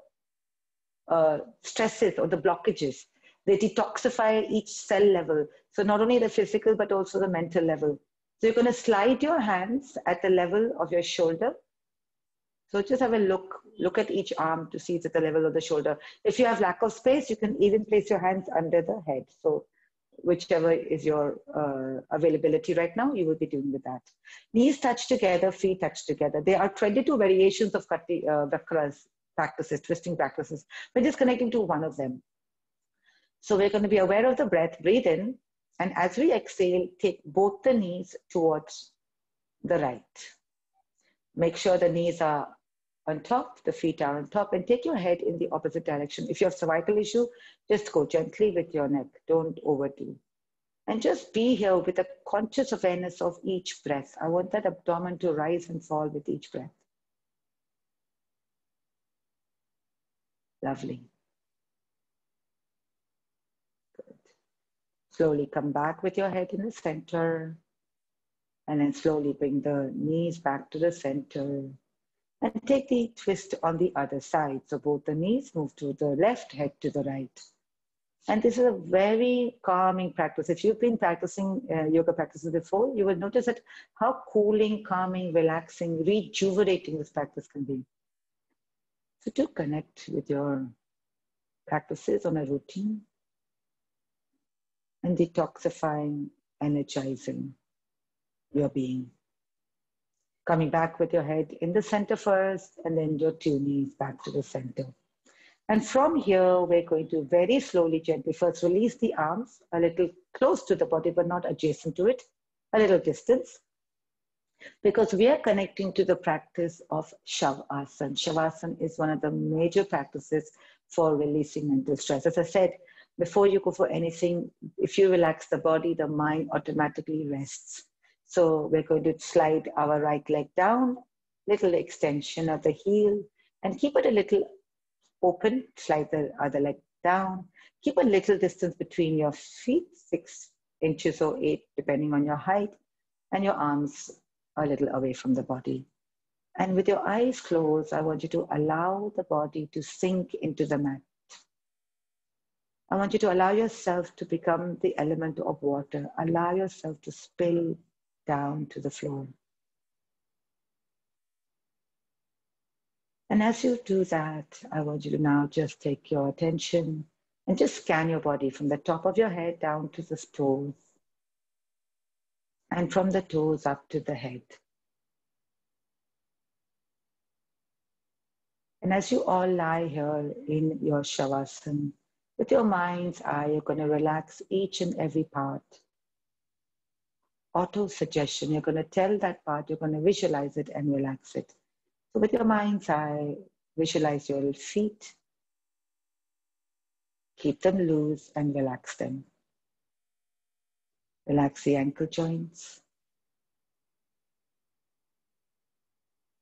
uh, stresses or the blockages. They detoxify each cell level. So not only the physical, but also the mental level. So you're going to slide your hands at the level of your shoulder. So just have a look, look at each arm to see it's at the level of the shoulder. If you have lack of space, you can even place your hands under the head. So whichever is your uh, availability right now, you will be doing with that. Knees touch together, feet touch together. There are 22 variations of Kati, uh, practices, twisting practices. We're just connecting to one of them. So we're going to be aware of the breath, breathe in, and as we exhale, take both the knees towards the right. Make sure the knees are on top, the feet are on top, and take your head in the opposite direction. If you have cervical issue, just go gently with your neck. Don't overdo. And just be here with a conscious awareness of each breath. I want that abdomen to rise and fall with each breath. Lovely. Good. Slowly come back with your head in the center. And then slowly bring the knees back to the center and take the twist on the other side. So both the knees move to the left, head to the right. And this is a very calming practice. If you've been practicing uh, yoga practices before, you will notice that how cooling, calming, relaxing, rejuvenating this practice can be. So to connect with your practices on a routine and detoxifying, energizing your being coming back with your head in the center first and then your two knees back to the center. And from here, we're going to very slowly, gently first release the arms a little close to the body, but not adjacent to it, a little distance. Because we are connecting to the practice of Shavasana. Shavasana is one of the major practices for releasing mental stress. As I said, before you go for anything, if you relax the body, the mind automatically rests. So we're going to slide our right leg down, little extension of the heel, and keep it a little open, slide the other leg down. Keep a little distance between your feet, six inches or eight, depending on your height, and your arms a little away from the body. And with your eyes closed, I want you to allow the body to sink into the mat. I want you to allow yourself to become the element of water. Allow yourself to spill down to the floor. And as you do that, I want you to now just take your attention and just scan your body from the top of your head down to the toes and from the toes up to the head. And as you all lie here in your Shavasana, with your mind's eye, you're going to relax each and every part auto suggestion. You're going to tell that part, you're going to visualize it and relax it. So, with your mind's eye, visualize your feet, keep them loose and relax them. Relax the ankle joints,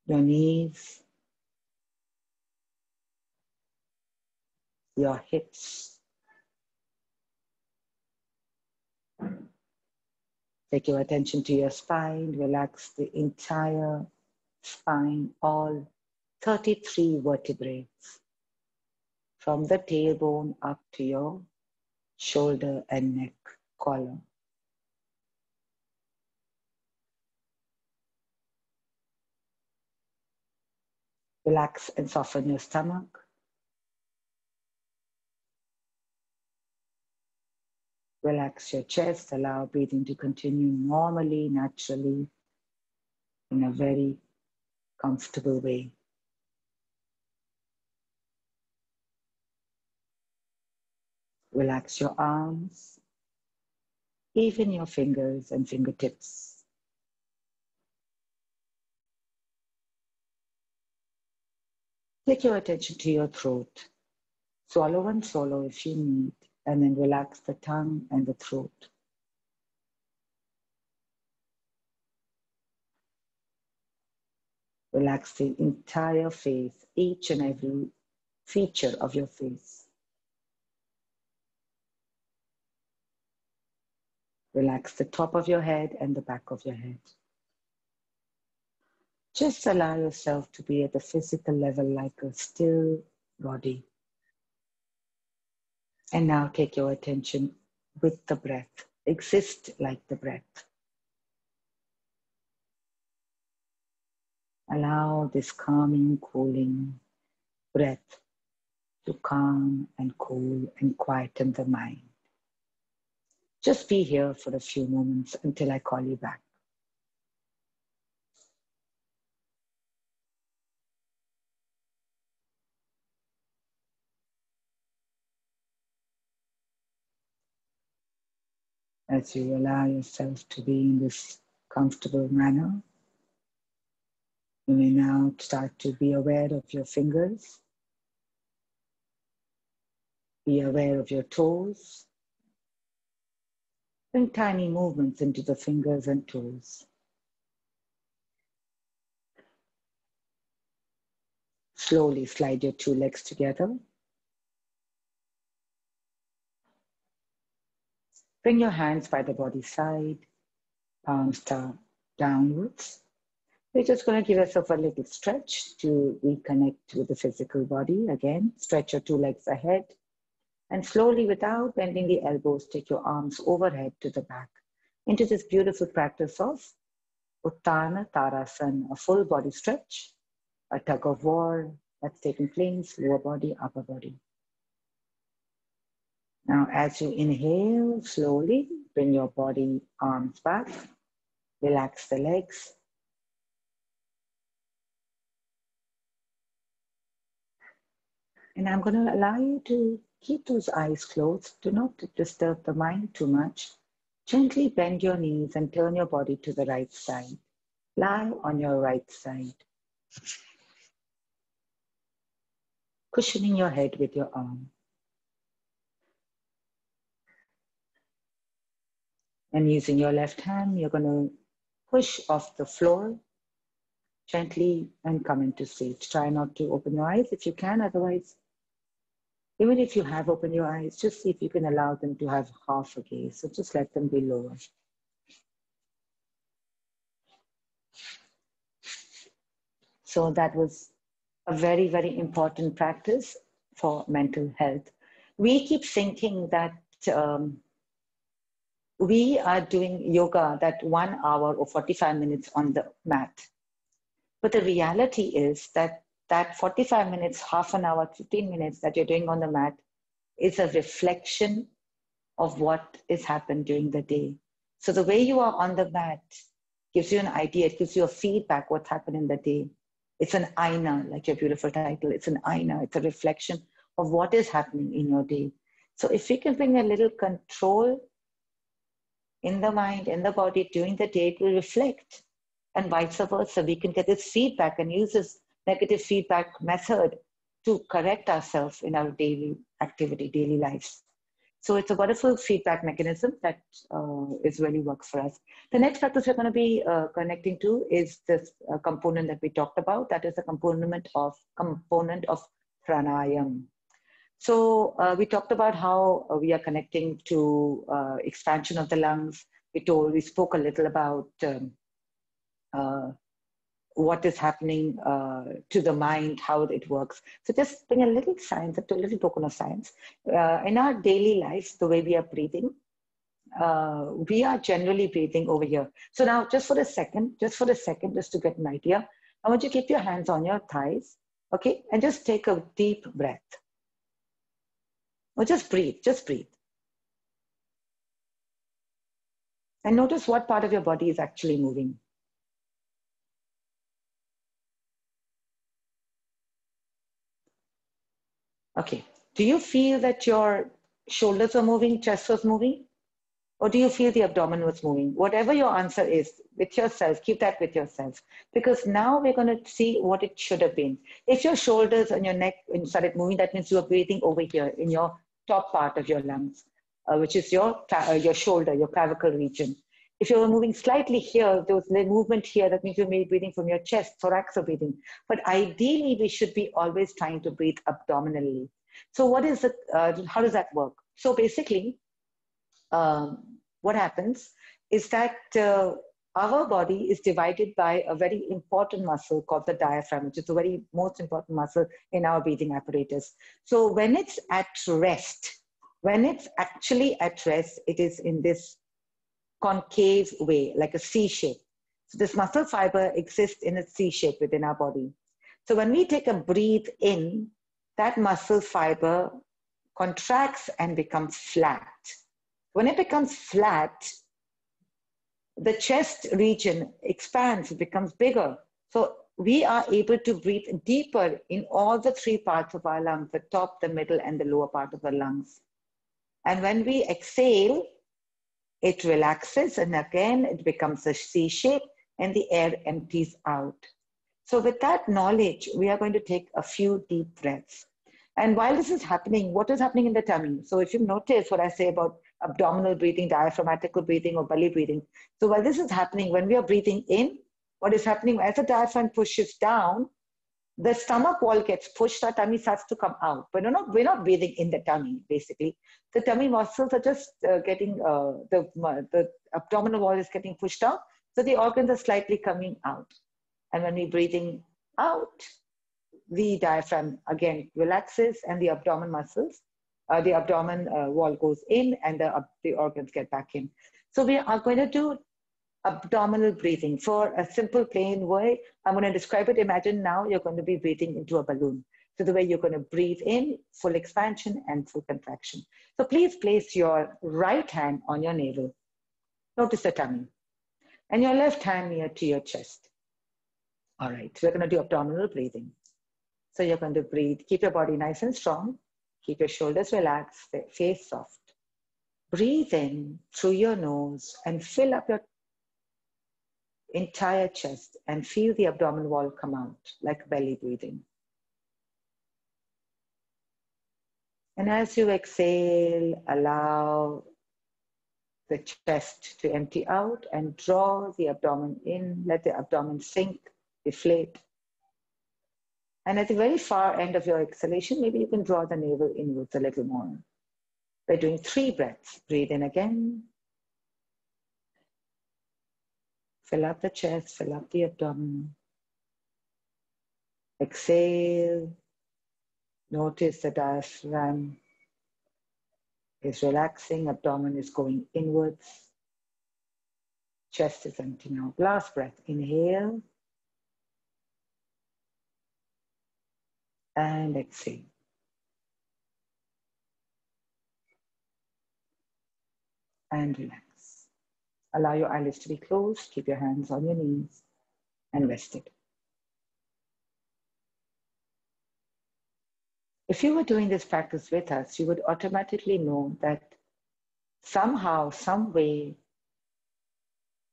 your knees, your hips. Take your attention to your spine, relax the entire spine, all 33 vertebrae, from the tailbone up to your shoulder and neck column. Relax and soften your stomach. Relax your chest, allow breathing to continue normally, naturally, in a very comfortable way. Relax your arms, even your fingers and fingertips. Take your attention to your throat. Swallow and swallow if you need and then relax the tongue and the throat. Relax the entire face, each and every feature of your face. Relax the top of your head and the back of your head. Just allow yourself to be at the physical level like a still body. And now take your attention with the breath. Exist like the breath. Allow this calming, cooling breath to calm and cool and quieten the mind. Just be here for a few moments until I call you back. As you allow yourself to be in this comfortable manner, you may now start to be aware of your fingers. Be aware of your toes. Bring tiny movements into the fingers and toes. Slowly slide your two legs together. Bring your hands by the body side, palms down, downwards. We're just going to give yourself a little stretch to reconnect with the physical body. Again, stretch your two legs ahead. And slowly, without bending the elbows, take your arms overhead to the back into this beautiful practice of Utthana Tarasana, a full body stretch, a tug of war that's taking place, lower body, upper body. Now, as you inhale slowly, bring your body arms back, relax the legs, And I'm going to allow you to keep those eyes closed. Do not disturb the mind too much. Gently bend your knees and turn your body to the right side. Lie on your right side. Cushioning your head with your arm. And using your left hand, you're going to push off the floor gently and come into seat. Try not to open your eyes if you can, otherwise even if you have opened your eyes, just see if you can allow them to have half a gaze. So just let them be lower. So that was a very, very important practice for mental health. We keep thinking that um, we are doing yoga that one hour or 45 minutes on the mat. But the reality is that that 45 minutes, half an hour, 15 minutes that you're doing on the mat is a reflection of what has happened during the day. So the way you are on the mat gives you an idea, it gives you a feedback what's happened in the day. It's an aina, like your beautiful title. It's an aina, it's a reflection of what is happening in your day. So if we can bring a little control in the mind, in the body during the day, it will reflect. And vice versa, we can get this feedback and use this negative feedback method to correct ourselves in our daily activity, daily lives. So it's a wonderful feedback mechanism that uh, is really works for us. The next practice we're going to be uh, connecting to is this uh, component that we talked about. That is a component of component of pranayam. So uh, we talked about how uh, we are connecting to uh, expansion of the lungs. We told we spoke a little about um, what is happening uh, to the mind, how it works. So just bring a little science, a little token of science. Uh, in our daily lives, the way we are breathing, uh, we are generally breathing over here. So now just for a second, just for a second, just to get an idea, I want you to keep your hands on your thighs, okay? And just take a deep breath. Or just breathe, just breathe. And notice what part of your body is actually moving. Okay. Do you feel that your shoulders were moving, chest was moving? Or do you feel the abdomen was moving? Whatever your answer is with yourself, keep that with yourself. Because now we're going to see what it should have been. If your shoulders and your neck started moving, that means you are breathing over here in your top part of your lungs, uh, which is your, uh, your shoulder, your clavicle region. If you're moving slightly here, there was movement here, that means you're maybe breathing from your chest, thorax or breathing. But ideally, we should be always trying to breathe abdominally. So what is it, uh, how does that work? So basically, um, what happens is that uh, our body is divided by a very important muscle called the diaphragm, which is the very most important muscle in our breathing apparatus. So when it's at rest, when it's actually at rest, it is in this concave way, like a C shape. So this muscle fiber exists in a C shape within our body. So when we take a breathe in, that muscle fiber contracts and becomes flat. When it becomes flat, the chest region expands, it becomes bigger. So we are able to breathe deeper in all the three parts of our lungs, the top, the middle, and the lower part of the lungs. And when we exhale, it relaxes and again it becomes a C shape and the air empties out. So with that knowledge, we are going to take a few deep breaths. And while this is happening, what is happening in the tummy? So if you notice what I say about abdominal breathing, diaphragmatical breathing, or belly breathing. So while this is happening, when we are breathing in, what is happening as the diaphragm pushes down, the stomach wall gets pushed, our tummy starts to come out. But we're not, we're not breathing in the tummy, basically. The tummy muscles are just uh, getting, uh, the, the abdominal wall is getting pushed out. So the organs are slightly coming out. And when we're breathing out, the diaphragm again relaxes and the abdomen muscles uh, the abdomen uh, wall goes in and the, uh, the organs get back in. So we are going to do abdominal breathing for a simple plain way. I'm going to describe it. Imagine now you're going to be breathing into a balloon. So the way you're going to breathe in, full expansion and full contraction. So please place your right hand on your navel. Notice the tummy. And your left hand near to your chest. All right, we're going to do abdominal breathing. So you're going to breathe, keep your body nice and strong. Keep your shoulders relaxed, face soft. Breathe in through your nose and fill up your entire chest and feel the abdominal wall come out like belly breathing. And as you exhale, allow the chest to empty out and draw the abdomen in. Let the abdomen sink, deflate. And at the very far end of your exhalation, maybe you can draw the navel inwards a little more. By doing three breaths, breathe in again. Fill up the chest, fill up the abdomen. Exhale. Notice the diaphragm is relaxing, abdomen is going inwards. Chest is emptying now. Last breath. Inhale. And exhale. And relax. Allow your eyelids to be closed. Keep your hands on your knees and rested. If you were doing this practice with us, you would automatically know that somehow, some way,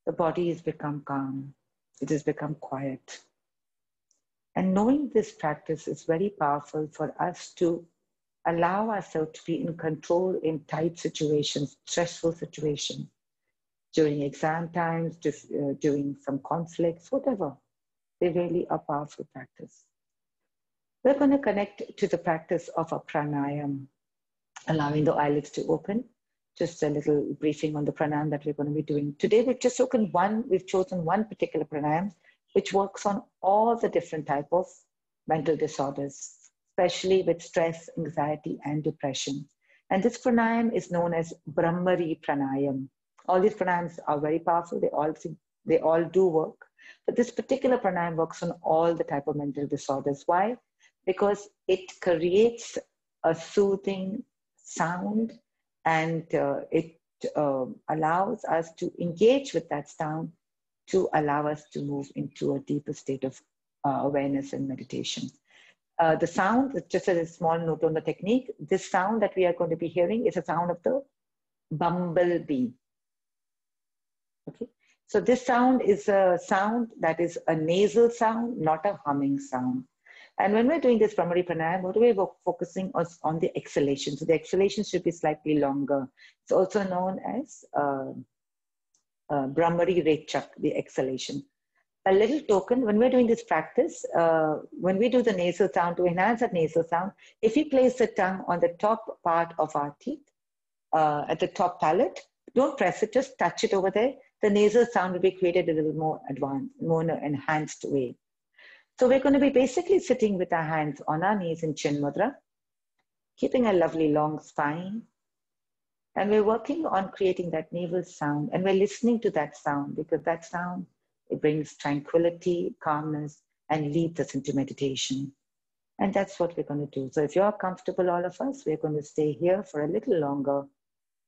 the body has become calm. It has become quiet. And knowing this practice is very powerful for us to allow ourselves to be in control in tight situations, stressful situations, during exam times, uh, during some conflicts, whatever. They really are powerful practice. We're going to connect to the practice of a pranayam, allowing the eyelids to open. Just a little briefing on the pranayam that we're going to be doing. Today we've just spoken one, we've chosen one particular pranayam which works on all the different type of mental disorders, especially with stress, anxiety, and depression. And this pranayam is known as Bhramari pranayam. All these pranayams are very powerful. They all, they all do work. But this particular pranayam works on all the type of mental disorders. Why? Because it creates a soothing sound and uh, it uh, allows us to engage with that sound to allow us to move into a deeper state of uh, awareness and meditation. Uh, the sound, just as a small note on the technique, this sound that we are going to be hearing is a sound of the bumblebee. Okay, so this sound is a sound that is a nasal sound, not a humming sound. And when we're doing this Bhramari Pranayam, what we're focusing on, on the exhalation. So the exhalation should be slightly longer. It's also known as uh, uh, Bhramari Rechak, the exhalation. A little token, when we're doing this practice, uh, when we do the nasal sound, to enhance that nasal sound, if we place the tongue on the top part of our teeth, uh, at the top palate, don't press it, just touch it over there. The nasal sound will be created a little more advanced, more enhanced way. So we're going to be basically sitting with our hands on our knees in Chin Mudra, keeping a lovely long spine. And we're working on creating that navel sound and we're listening to that sound because that sound, it brings tranquility, calmness, and leads us into meditation. And that's what we're going to do. So if you're comfortable, all of us, we're going to stay here for a little longer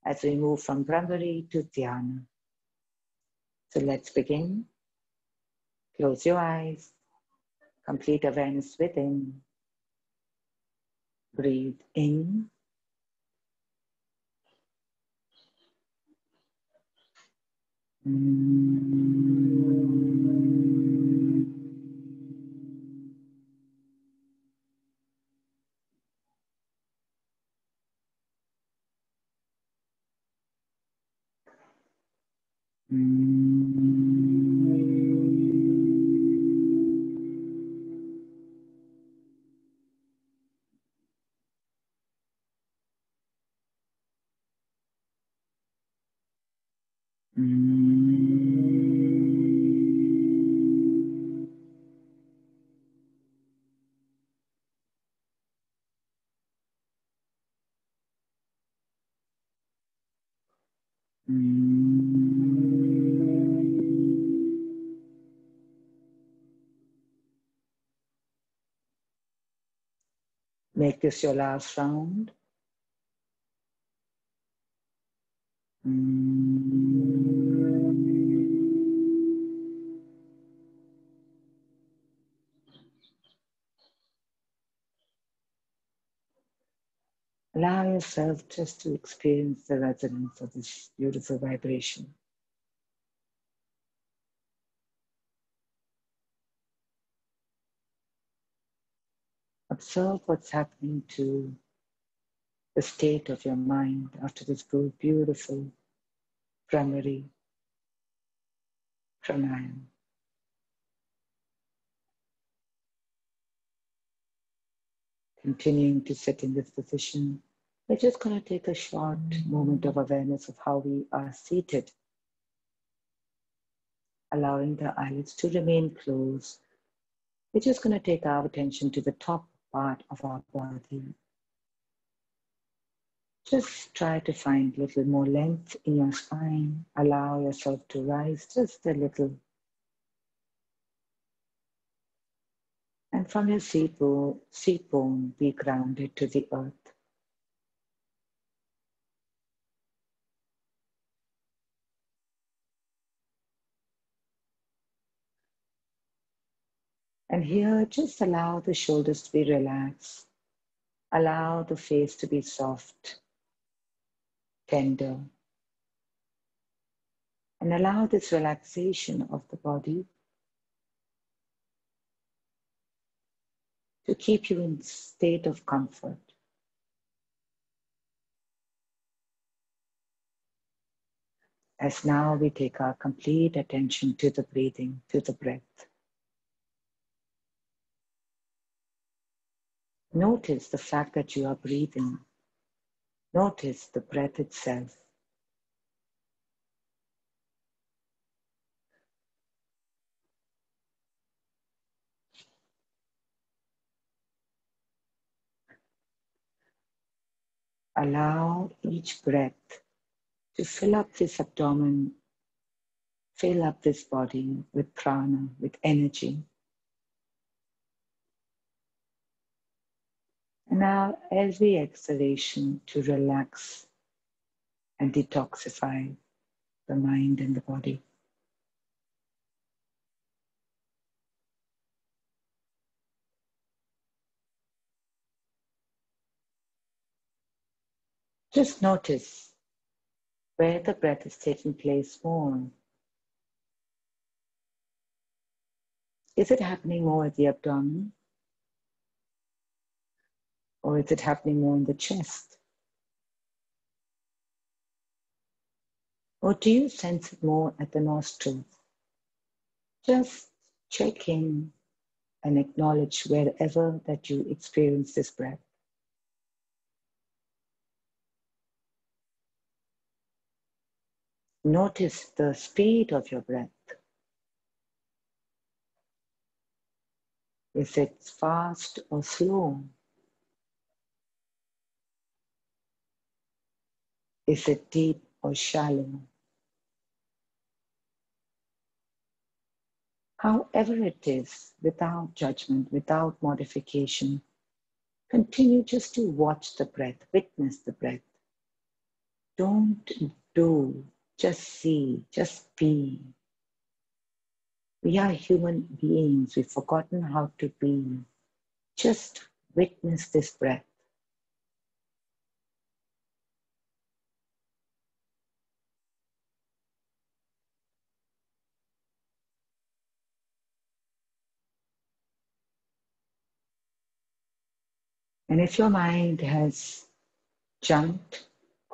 as we move from Bhramari to Dhyana. So let's begin. Close your eyes. Complete awareness within. Breathe in. Make this your last round. Allow yourself just to experience the resonance of this beautiful vibration. Observe what's happening to the state of your mind after this beautiful Bhramari pranayam. Continuing to sit in this position, we're just going to take a short moment of awareness of how we are seated, allowing the eyelids to remain closed. We're just going to take our attention to the top part of our body. Just try to find a little more length in your spine. Allow yourself to rise just a little. And from your seat bone, seat bone be grounded to the earth. And here, just allow the shoulders to be relaxed. Allow the face to be soft, tender. And allow this relaxation of the body to keep you in state of comfort. As now we take our complete attention to the breathing, to the breath. Notice the fact that you are breathing. Notice the breath itself. Allow each breath to fill up this abdomen, fill up this body with prana, with energy. Now, every exhalation to relax and detoxify the mind and the body. Just notice where the breath is taking place more. Is it happening more at the abdomen? Or is it happening more in the chest? Or do you sense it more at the nostrils? Just check in and acknowledge wherever that you experience this breath. Notice the speed of your breath. Is it fast or slow? Is it deep or shallow? However it is, without judgment, without modification, continue just to watch the breath, witness the breath. Don't do, just see, just be. We are human beings. We've forgotten how to be. Just witness this breath. And if your mind has jumped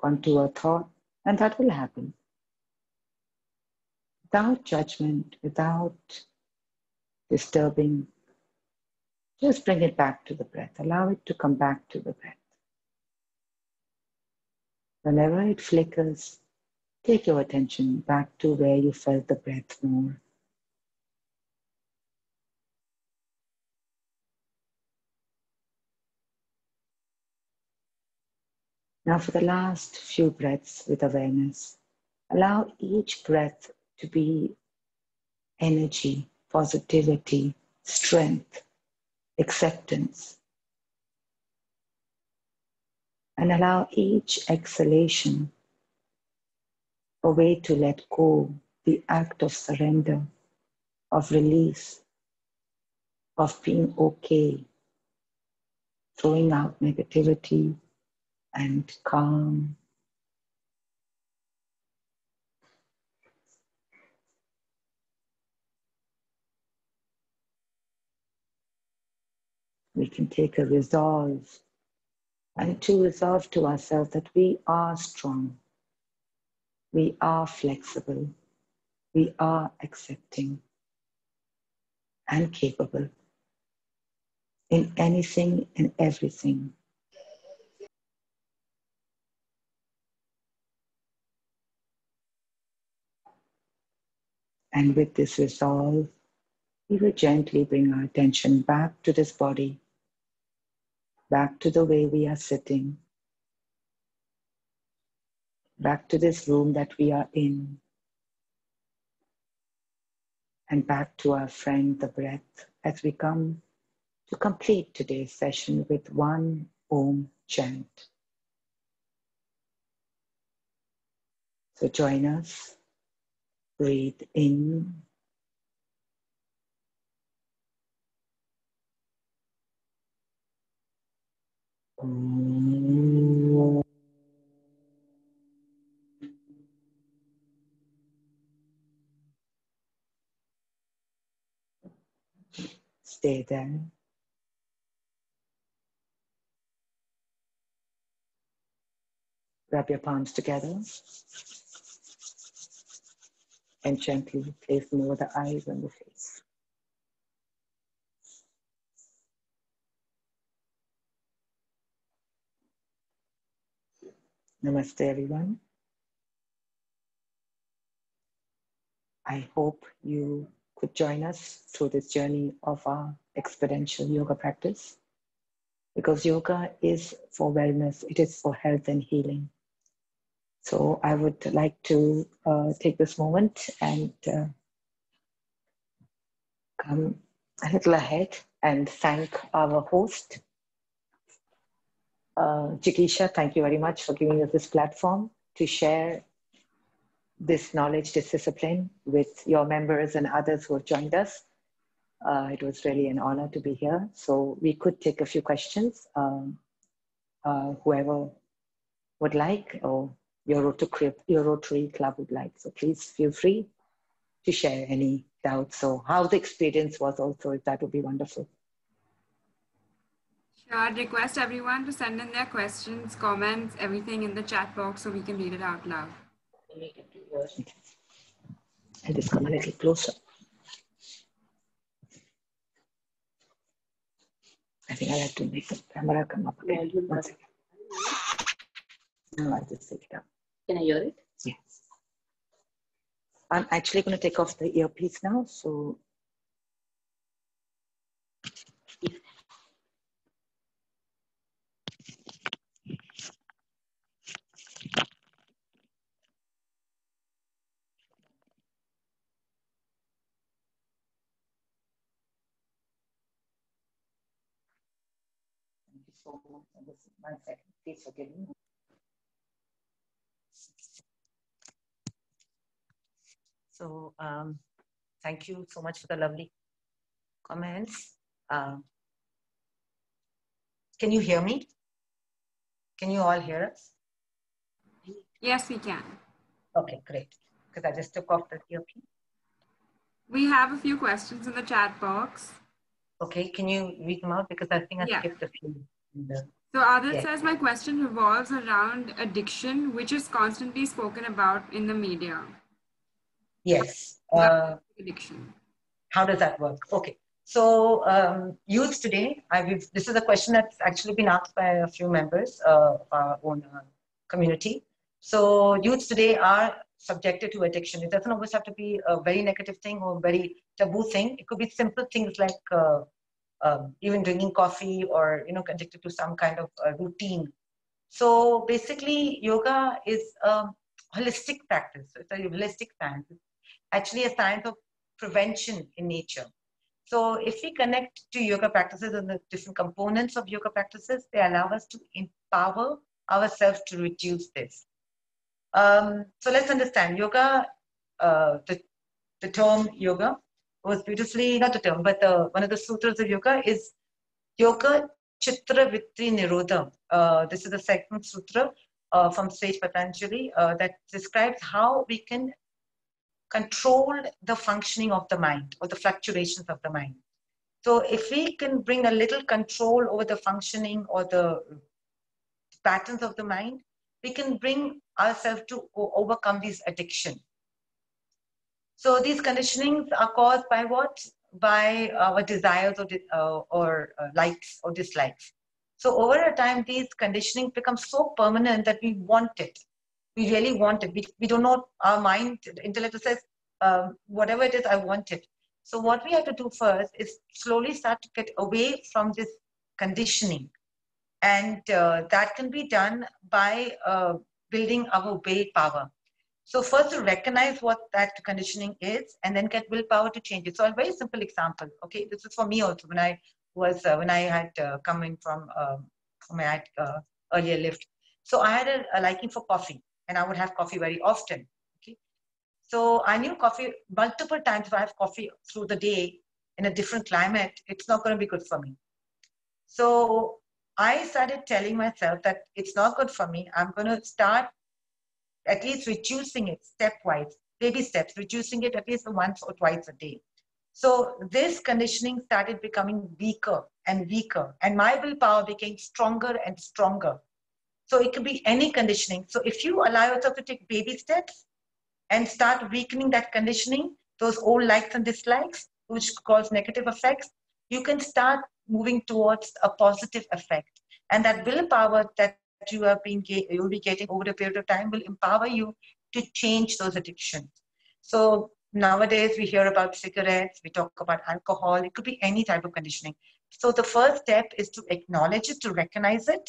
onto a thought, and that will happen, without judgment, without disturbing, just bring it back to the breath. Allow it to come back to the breath. Whenever it flickers, take your attention back to where you felt the breath more. Now, for the last few breaths with awareness, allow each breath to be energy, positivity, strength, acceptance. And allow each exhalation a way to let go, the act of surrender, of release, of being okay, throwing out negativity and calm. We can take a resolve and to resolve to ourselves that we are strong, we are flexible, we are accepting and capable in anything and everything. And with this resolve, we will gently bring our attention back to this body, back to the way we are sitting, back to this room that we are in, and back to our friend, the breath, as we come to complete today's session with one Om chant. So join us, breathe in Stay there. Wrap your palms together and gently place over the eyes and the face. Namaste, everyone. I hope you could join us through this journey of our experiential yoga practice because yoga is for wellness, it is for health and healing. So I would like to uh, take this moment and uh, come a little ahead and thank our host, uh, thank you very much for giving us this platform to share this knowledge, this discipline with your members and others who have joined us. Uh, it was really an honor to be here. So we could take a few questions, um, uh, whoever would like, or your Rotary, your Rotary Club would like. So please feel free to share any doubts or how the experience was also, if that would be wonderful. Sure. I'd request everyone to send in their questions, comments, everything in the chat box so we can read it out loud. And just come a little closer. I think I have to make the camera come up again. One second. I'll just take it up. Can I hear it? Yes. I'm actually going to take off the earpiece now. So so this is one second. Please forgive me. So um, thank you so much for the lovely comments. Um, can you hear me? Can you all hear us? Yes, we can. Okay, great. Because I just took off the earpiece. We have a few questions in the chat box. Okay, can you read them out? Because I think I Yeah. skipped a few. the- So Adil Yeah. says, my question revolves around addiction, which is constantly spoken about in the media. Yes. Uh, Addiction. how does that work? Okay. So um, youth today, I, we've, this is a question that's actually been asked by a few members uh, of our own uh, community. So youths today are subjected to addiction. It doesn't always have to be a very negative thing or a very taboo thing. It could be simple things like uh, um, even drinking coffee or you know addicted to some kind of uh, routine. So basically, yoga is a holistic practice. It's a holistic science. It's actually a science of prevention in nature. So if we connect to yoga practices and the different components of yoga practices, they allow us to empower ourselves to reduce this. Um, so let's understand yoga, uh, the, the term yoga was beautifully, not the term, but the, one of the sutras of yoga is Yoga Chitta Vritti Nirodha. Uh, this is the second sutra uh, from Sage Patanjali uh, that describes how we can control the functioning of the mind or the fluctuations of the mind. So if we can bring a little control over the functioning or the patterns of the mind, we can bring ourselves to overcome these addiction. So these conditionings are caused by what? By our desires or, uh, or uh, likes or dislikes. So over a time, these conditionings become so permanent that we want it. We really want it. We, we don't know, our mind, intellect says, um, whatever it is, I want it. So what we have to do first is slowly start to get away from this conditioning. And uh, that can be done by uh, building our willpower. So first to recognize what that conditioning is and then get willpower to change it. So a very simple example, okay, this is for me also when I was, uh, when I had uh, come in from, um, from my uh, earlier lift. So I had a, a liking for coffee and I would have coffee very often. Okay. So I knew coffee multiple times if I have coffee through the day in a different climate, it's not going to be good for me. So I started telling myself that it's not good for me. I'm going to start at least reducing it stepwise, baby steps, reducing it at least once or twice a day. So this conditioning started becoming weaker and weaker, and my willpower became stronger and stronger. So it could be any conditioning. So if you allow yourself to take baby steps and start weakening that conditioning, those old likes and dislikes, which cause negative effects, you can start moving towards a positive effect. And that willpower that you have been you'll be getting over a period of time will empower you to change those addictions. So nowadays we hear about cigarettes, we talk about alcohol, it could be any type of conditioning. So the first step is to acknowledge it, to recognize it,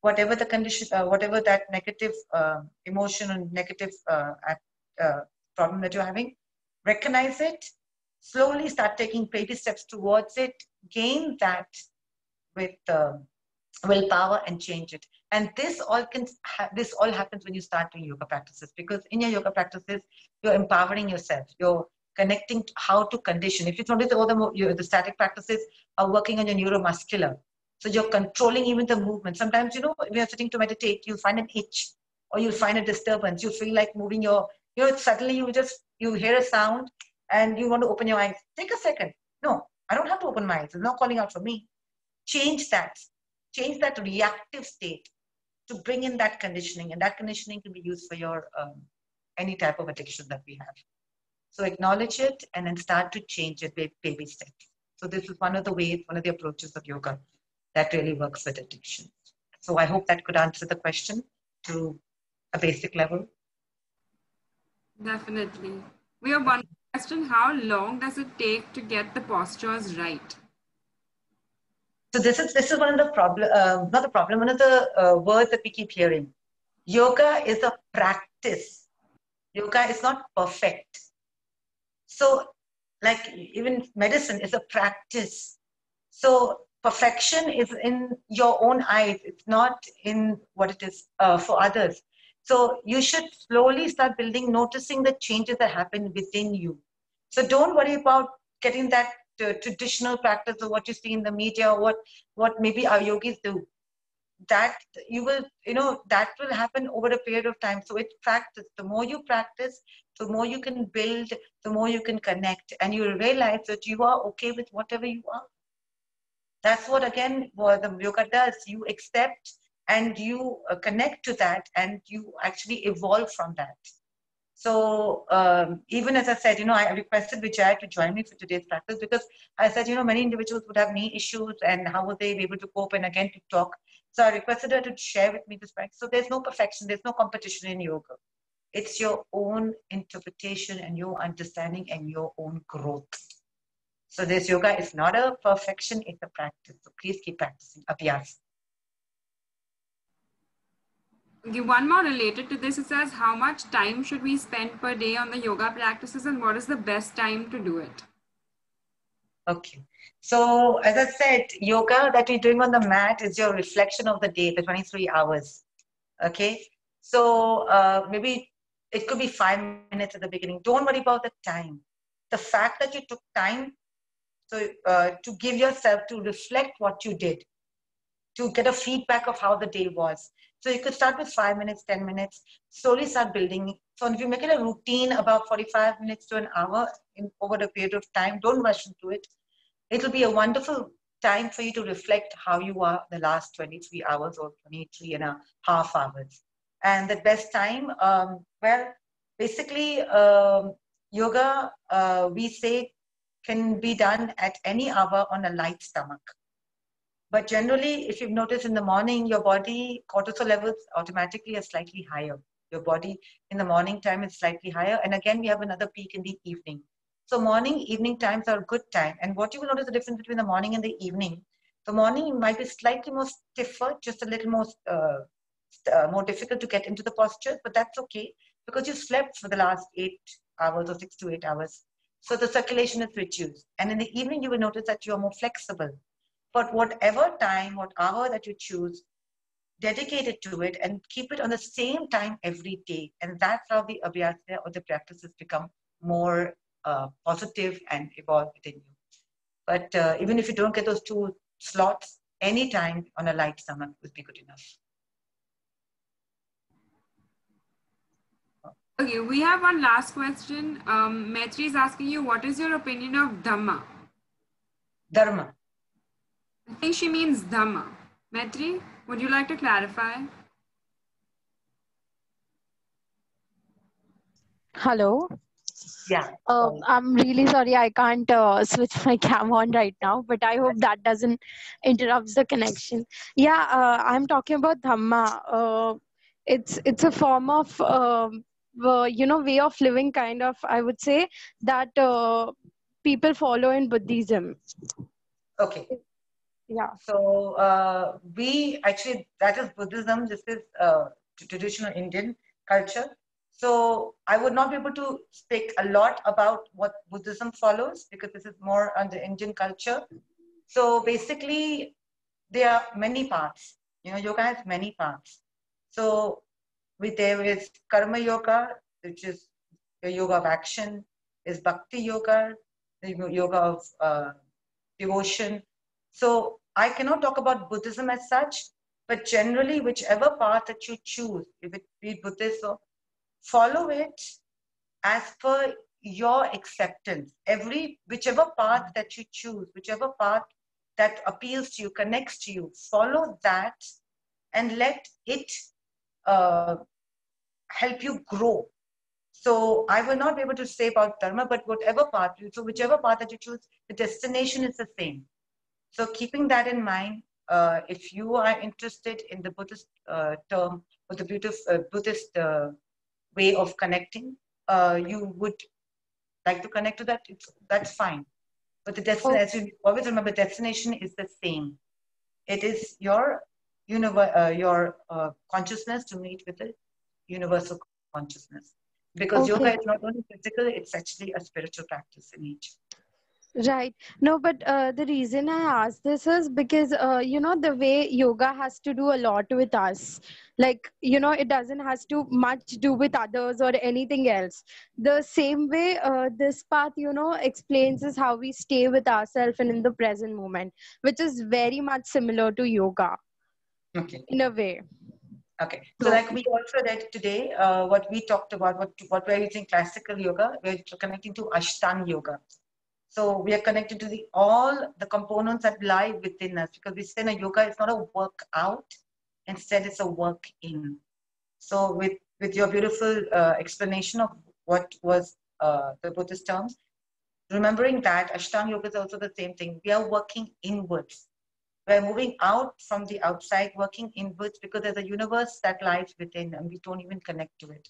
whatever the condition, uh, whatever that negative uh, emotion and negative uh, uh, problem that you're having, recognize it, slowly start taking baby steps towards it, gain that with uh, willpower and change it. And this all can ha- this all happens when you start doing yoga practices because in your yoga practices you're empowering yourself. You're connecting how to condition. If you notice, all the the static practices are working on your neuromuscular. So you're controlling even the movement. Sometimes you know when you're sitting to meditate, you'll find an itch or you'll find a disturbance. You feel like moving your you know suddenly you just you hear a sound and you want to open your eyes. Take a second. No, I don't have to open my eyes. It's not calling out for me. Change that. Change that reactive state to bring in that conditioning, and that conditioning can be used for your um, any type of addiction that we have. So acknowledge it and then start to change it baby steps. So this is one of the ways, one of the approaches of yoga that really works with addiction. So I hope that could answer the question to a basic level. Definitely. We have one question. How long does it take to get the postures right? So this is this is one of the problem, uh, not the problem, one of the uh, words that we keep hearing. Yoga is a practice. Yoga is not perfect. So, like even medicine is a practice. So perfection is in your own eyes. It's not in what it is uh, for others. So you should slowly start building, noticing the changes that happen within you. So don't worry about getting that uh, traditional practice of what you see in the media or what what maybe our yogis do. That you will, you know, that will happen over a period of time. So it's practice. The more you practice, the more you can build, the more you can connect, and you realize that you are okay with whatever you are. That's what again what the yoga does. You accept and you uh, connect to that, and you actually evolve from that. So um, even as I said, you know, I requested Vijay to join me for today's practice because I said, you know, many individuals would have knee issues and how would they be able to cope and again to talk. So I requested her to share with me this practice. So there's no perfection, there's no competition in yoga. It's your own interpretation and your understanding and your own growth. So this yoga is not a perfection, it's a practice. So please keep practicing. Abhyas. Okay, one more related to this. It says, how much time should we spend per day on the yoga practices and what is the best time to do it? Okay. So as I said, yoga that you're doing on the mat is your reflection of the day, the 23 hours. Okay. So uh, maybe it could be five minutes at the beginning. Don't worry about the time. The fact that you took time so, uh, to give yourself to reflect what you did, to get a feedback of how the day was. So you could start with five minutes, 10 minutes, slowly start building. So if you make it a routine about 45 minutes to an hour in, over a period of time, don't rush into it. It'll be a wonderful time for you to reflect how you are the last 23 hours or 23 and a half hours. And the best time, um, well, basically, um, yoga, uh, we say, can be done at any hour on a light stomach. But generally, if you've noticed in the morning, your body cortisol levels automatically are slightly higher. Your body in the morning time is slightly higher. And again, we have another peak in the evening. So morning, evening times are a good time. And what you will notice the difference between the morning and the evening. The morning might be slightly more stiffer, just a little more uh, uh, more difficult to get into the posture, but that's okay because you slept for the last eight hours or six to eight hours. So the circulation is reduced. And in the evening, you will notice that you are more flexible. But whatever time, what hour that you choose, dedicate it to it and keep it on the same time every day. And that's how the abhyasa or the practices become more uh, positive and evolve within you. But uh, even if you don't get those two slots, anytime on a light stomach would be good enough. Okay, we have one last question. Um, Maitri is asking you, what is your opinion of Dhamma? Dharma. I think she means Dhamma. Maitri, would you like to clarify? Hello. Yeah. Uh, I'm really sorry I can't uh, switch my cam on right now, but I hope that doesn't interrupt the connection. Yeah, uh, I'm talking about Dhamma. Uh, it's it's a form of um, uh, you know way of living, kind of. I would say that uh, people follow in Buddhism. Okay. Yeah. So uh, we actually, that is Buddhism. This is uh, traditional Indian culture. So I would not be able to speak a lot about what Buddhism follows because this is more on the Indian culture. So basically, there are many paths You know, yoga has many paths So with there is karma yoga, which is the yoga of action, is bhakti yoga, the yoga of uh, devotion. So I cannot talk about Buddhism as such, but generally, whichever path that you choose, if it be Buddhism, follow it as per your acceptance. Every whichever path that you choose, whichever path that appeals to you, connects to you, follow that, and let it uh, help you grow. So I will not be able to say about dharma, but whatever path you so whichever path that you choose, the destination is the same. So keeping that in mind, uh, if you are interested in the Buddhist uh, term or the Buddhist, uh, Buddhist uh, way of connecting, uh, you would like to connect to that, it's, that's fine. But the destination, as you always remember, destination is the same. It is your univer- uh, your consciousness to meet with the universal consciousness. Because Okay. yoga is not only physical, it's actually a spiritual practice in each. Right. No, but uh, the reason I asked this is because, uh, you know, the way yoga has to do a lot with us. Like, you know, it doesn't has to much do with others or anything else. The same way uh, this path, you know, explains is how we stay with ourselves and in the present moment, which is very much similar to yoga Okay. in a way. Okay. So, like we also read today, uh, what we talked about, what what we're using classical yoga, we're connecting to Ashtanga yoga. So we are connected to the all the components that lie within us because we say in a yoga it's not a workout, instead it's a work in. So with with your beautiful uh, explanation of what was uh, the Buddhist terms, remembering that Ashtanga yoga is also the same thing. We are working inwards. We're moving out from the outside, working inwards because there's a universe that lies within, and we don't even connect to it.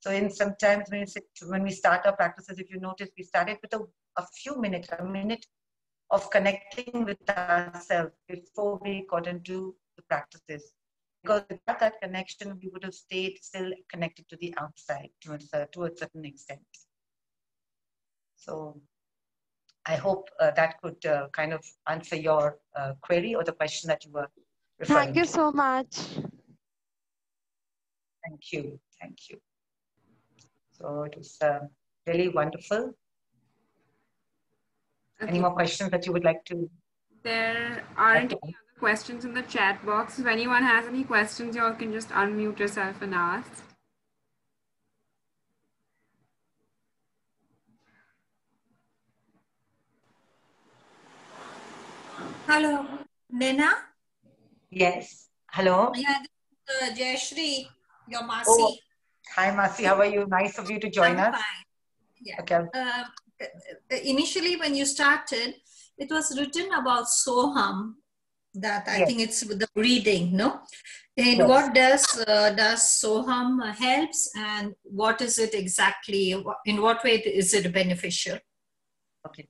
So in sometimes when we sit, when we start our practices, if you notice, we started with a, a few minutes, a minute of connecting with ourselves before we got into the practices. Because without that connection, we would have stayed still connected to the outside to a, to a certain extent. So I hope uh, that could uh, kind of answer your uh, query or the question that you were referring Thank you to. so much. Thank you. Thank you. So it was uh, really wonderful. Any more questions that you would like to? There aren't Okay. any other questions in the chat box. If anyone has any questions, you all can just unmute yourself and ask. Hello, Naina. Yes. Hello. Yeah, this is, uh, Jayashri, your Masi. Oh, Hi, Masi. How are you? Nice of you to join I'm us. fine. Yeah. Okay. Uh, uh, initially, when you started, it was written about Soham. That I Yes. think it's the breathing, no? And Yes. what does uh, does Soham helps, and what is it exactly? In what way is it beneficial? Okay.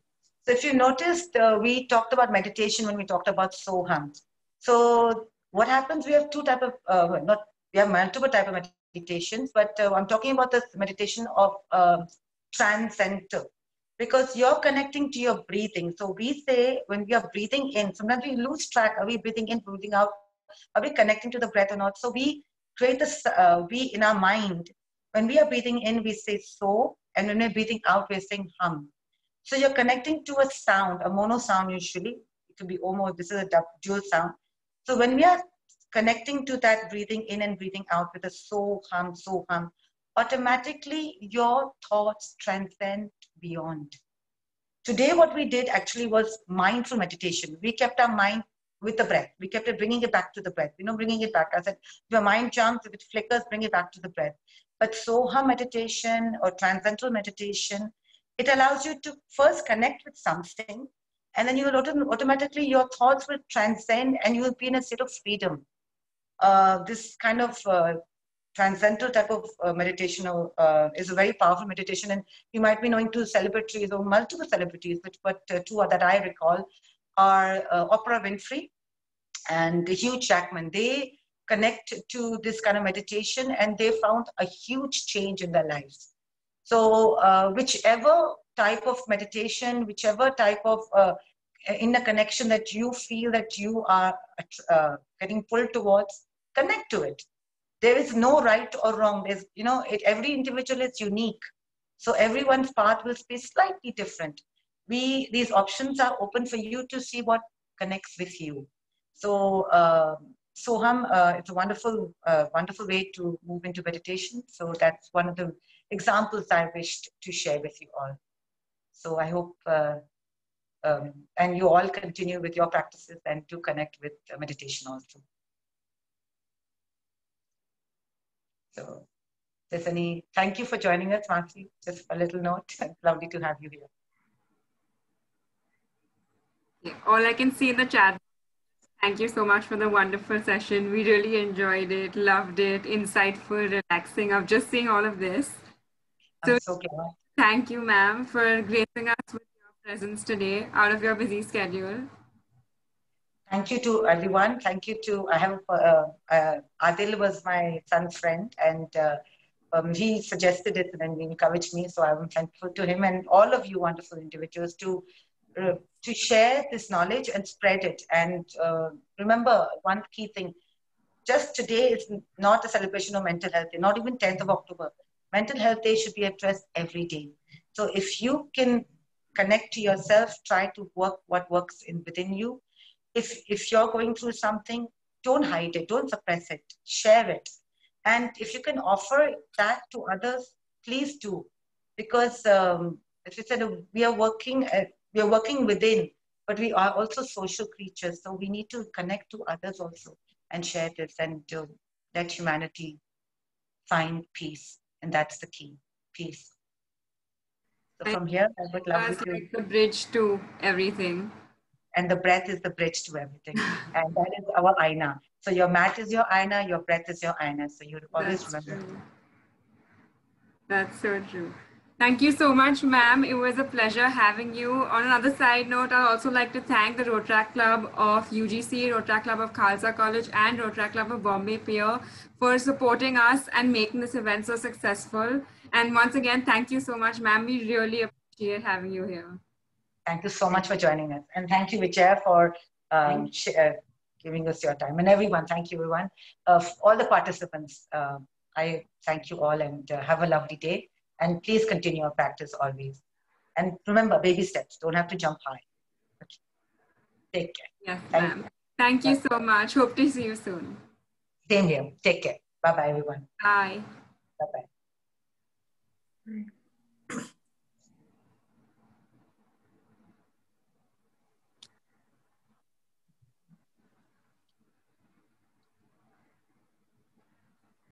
So if you noticed, uh, we talked about meditation when we talked about Soham. So what happens? We have two type of uh, not we have multiple type of meditations, but uh, I'm talking about this meditation of uh, transcendental because you're connecting to your breathing. So we say when we are breathing in, sometimes we lose track. Are we breathing in, breathing out? Are we connecting to the breath or not? So we create this. Uh, we in our mind when we are breathing in, we say so, and when we're breathing out, we're saying hum. So you're connecting to a sound, a mono sound usually. It could be almost, this is a dual sound. So when we are connecting to that breathing in and breathing out with a so hum, so hum, automatically your thoughts transcend beyond. Today, what we did actually was mindful meditation. We kept our mind with the breath. We kept it bringing it back to the breath. You know, bringing it back. I said, your mind jumps, if it flickers, bring it back to the breath. But Soha meditation or transcendental meditation, it allows you to first connect with something, and then you will autom- automatically your thoughts will transcend, and you will be in a state of freedom. Uh, this kind of uh, transcendental type of uh, meditation uh, is a very powerful meditation, and you might be knowing two celebrities or multiple celebrities, but but uh, two that I recall are uh, Oprah Winfrey and Hugh Jackman. They connect to this kind of meditation, and they found a huge change in their lives. So, uh, whichever type of meditation, whichever type of uh, inner connection that you feel that you are uh, getting pulled towards, connect to it. There is no right or wrong. There's, you know, it, every individual is unique. So everyone's path will be slightly different. We these options are open for you to see what connects with you. So uh, Soham, uh, it's a wonderful, uh, wonderful way to move into meditation. So that's one of the examples I wished to share with you all. So I hope, uh, um, and you all continue with your practices and to connect with meditation also. So, there's any, thank you for joining us, Masi. Just a little note. Lovely to have you here. Yeah, all I can see in the chat. Thank you so much for the wonderful session. We really enjoyed it, loved it, insightful, relaxing. Of just seeing all of this. So- so thank you, ma'am, for gracing us with your presence today out of your busy schedule. Thank you to everyone. Thank you to, I have, uh, uh, Adil was my son's friend and uh, um, he suggested it and he encouraged me. So I'm thankful to him and all of you wonderful individuals to to share this knowledge and spread it. And uh, remember one key thing, just today is not a celebration of mental health day, not even 10th of October. Mental health day should be addressed every day. So if you can connect to yourself, try to work what works in within you. If, if you're going through something, don't hide it, don't suppress it, share it. And if you can offer that to others, please do. Because um, as you said, we are working, uh, we are working within, but we are also social creatures. So we need to connect to others also and share this and uh, let humanity find peace. And that's the key, peace. So from here, I would love to, like the bridge to everything. and the breath is the bridge to everything. and that is our Ayna. So your mat is your Ayna, your breath is your Ayna. So you always That's remember. true. That's so true. Thank you so much, ma'am. It was a pleasure having you. On another side note, I'd also like to thank the Rotaract Club of UPG, Rotaract Club of Khalsa College, and Rotaract Club of Bombay Pier for supporting us and making this event so successful. And once again, thank you so much, ma'am. We really appreciate having you here. Thank you so much for joining us. And thank you, Vijay, for um, uh, giving us your time. And everyone, thank you, everyone. Uh, all the participants, uh, I thank you all and uh, have a lovely day. And please continue your practice always. And remember, baby steps, don't have to jump high. Okay. Take care. Yes, Thank ma'am. Thank you so much. Hope to see you soon. Same here. Take care. Bye bye, everyone. Bye. Bye bye. Right.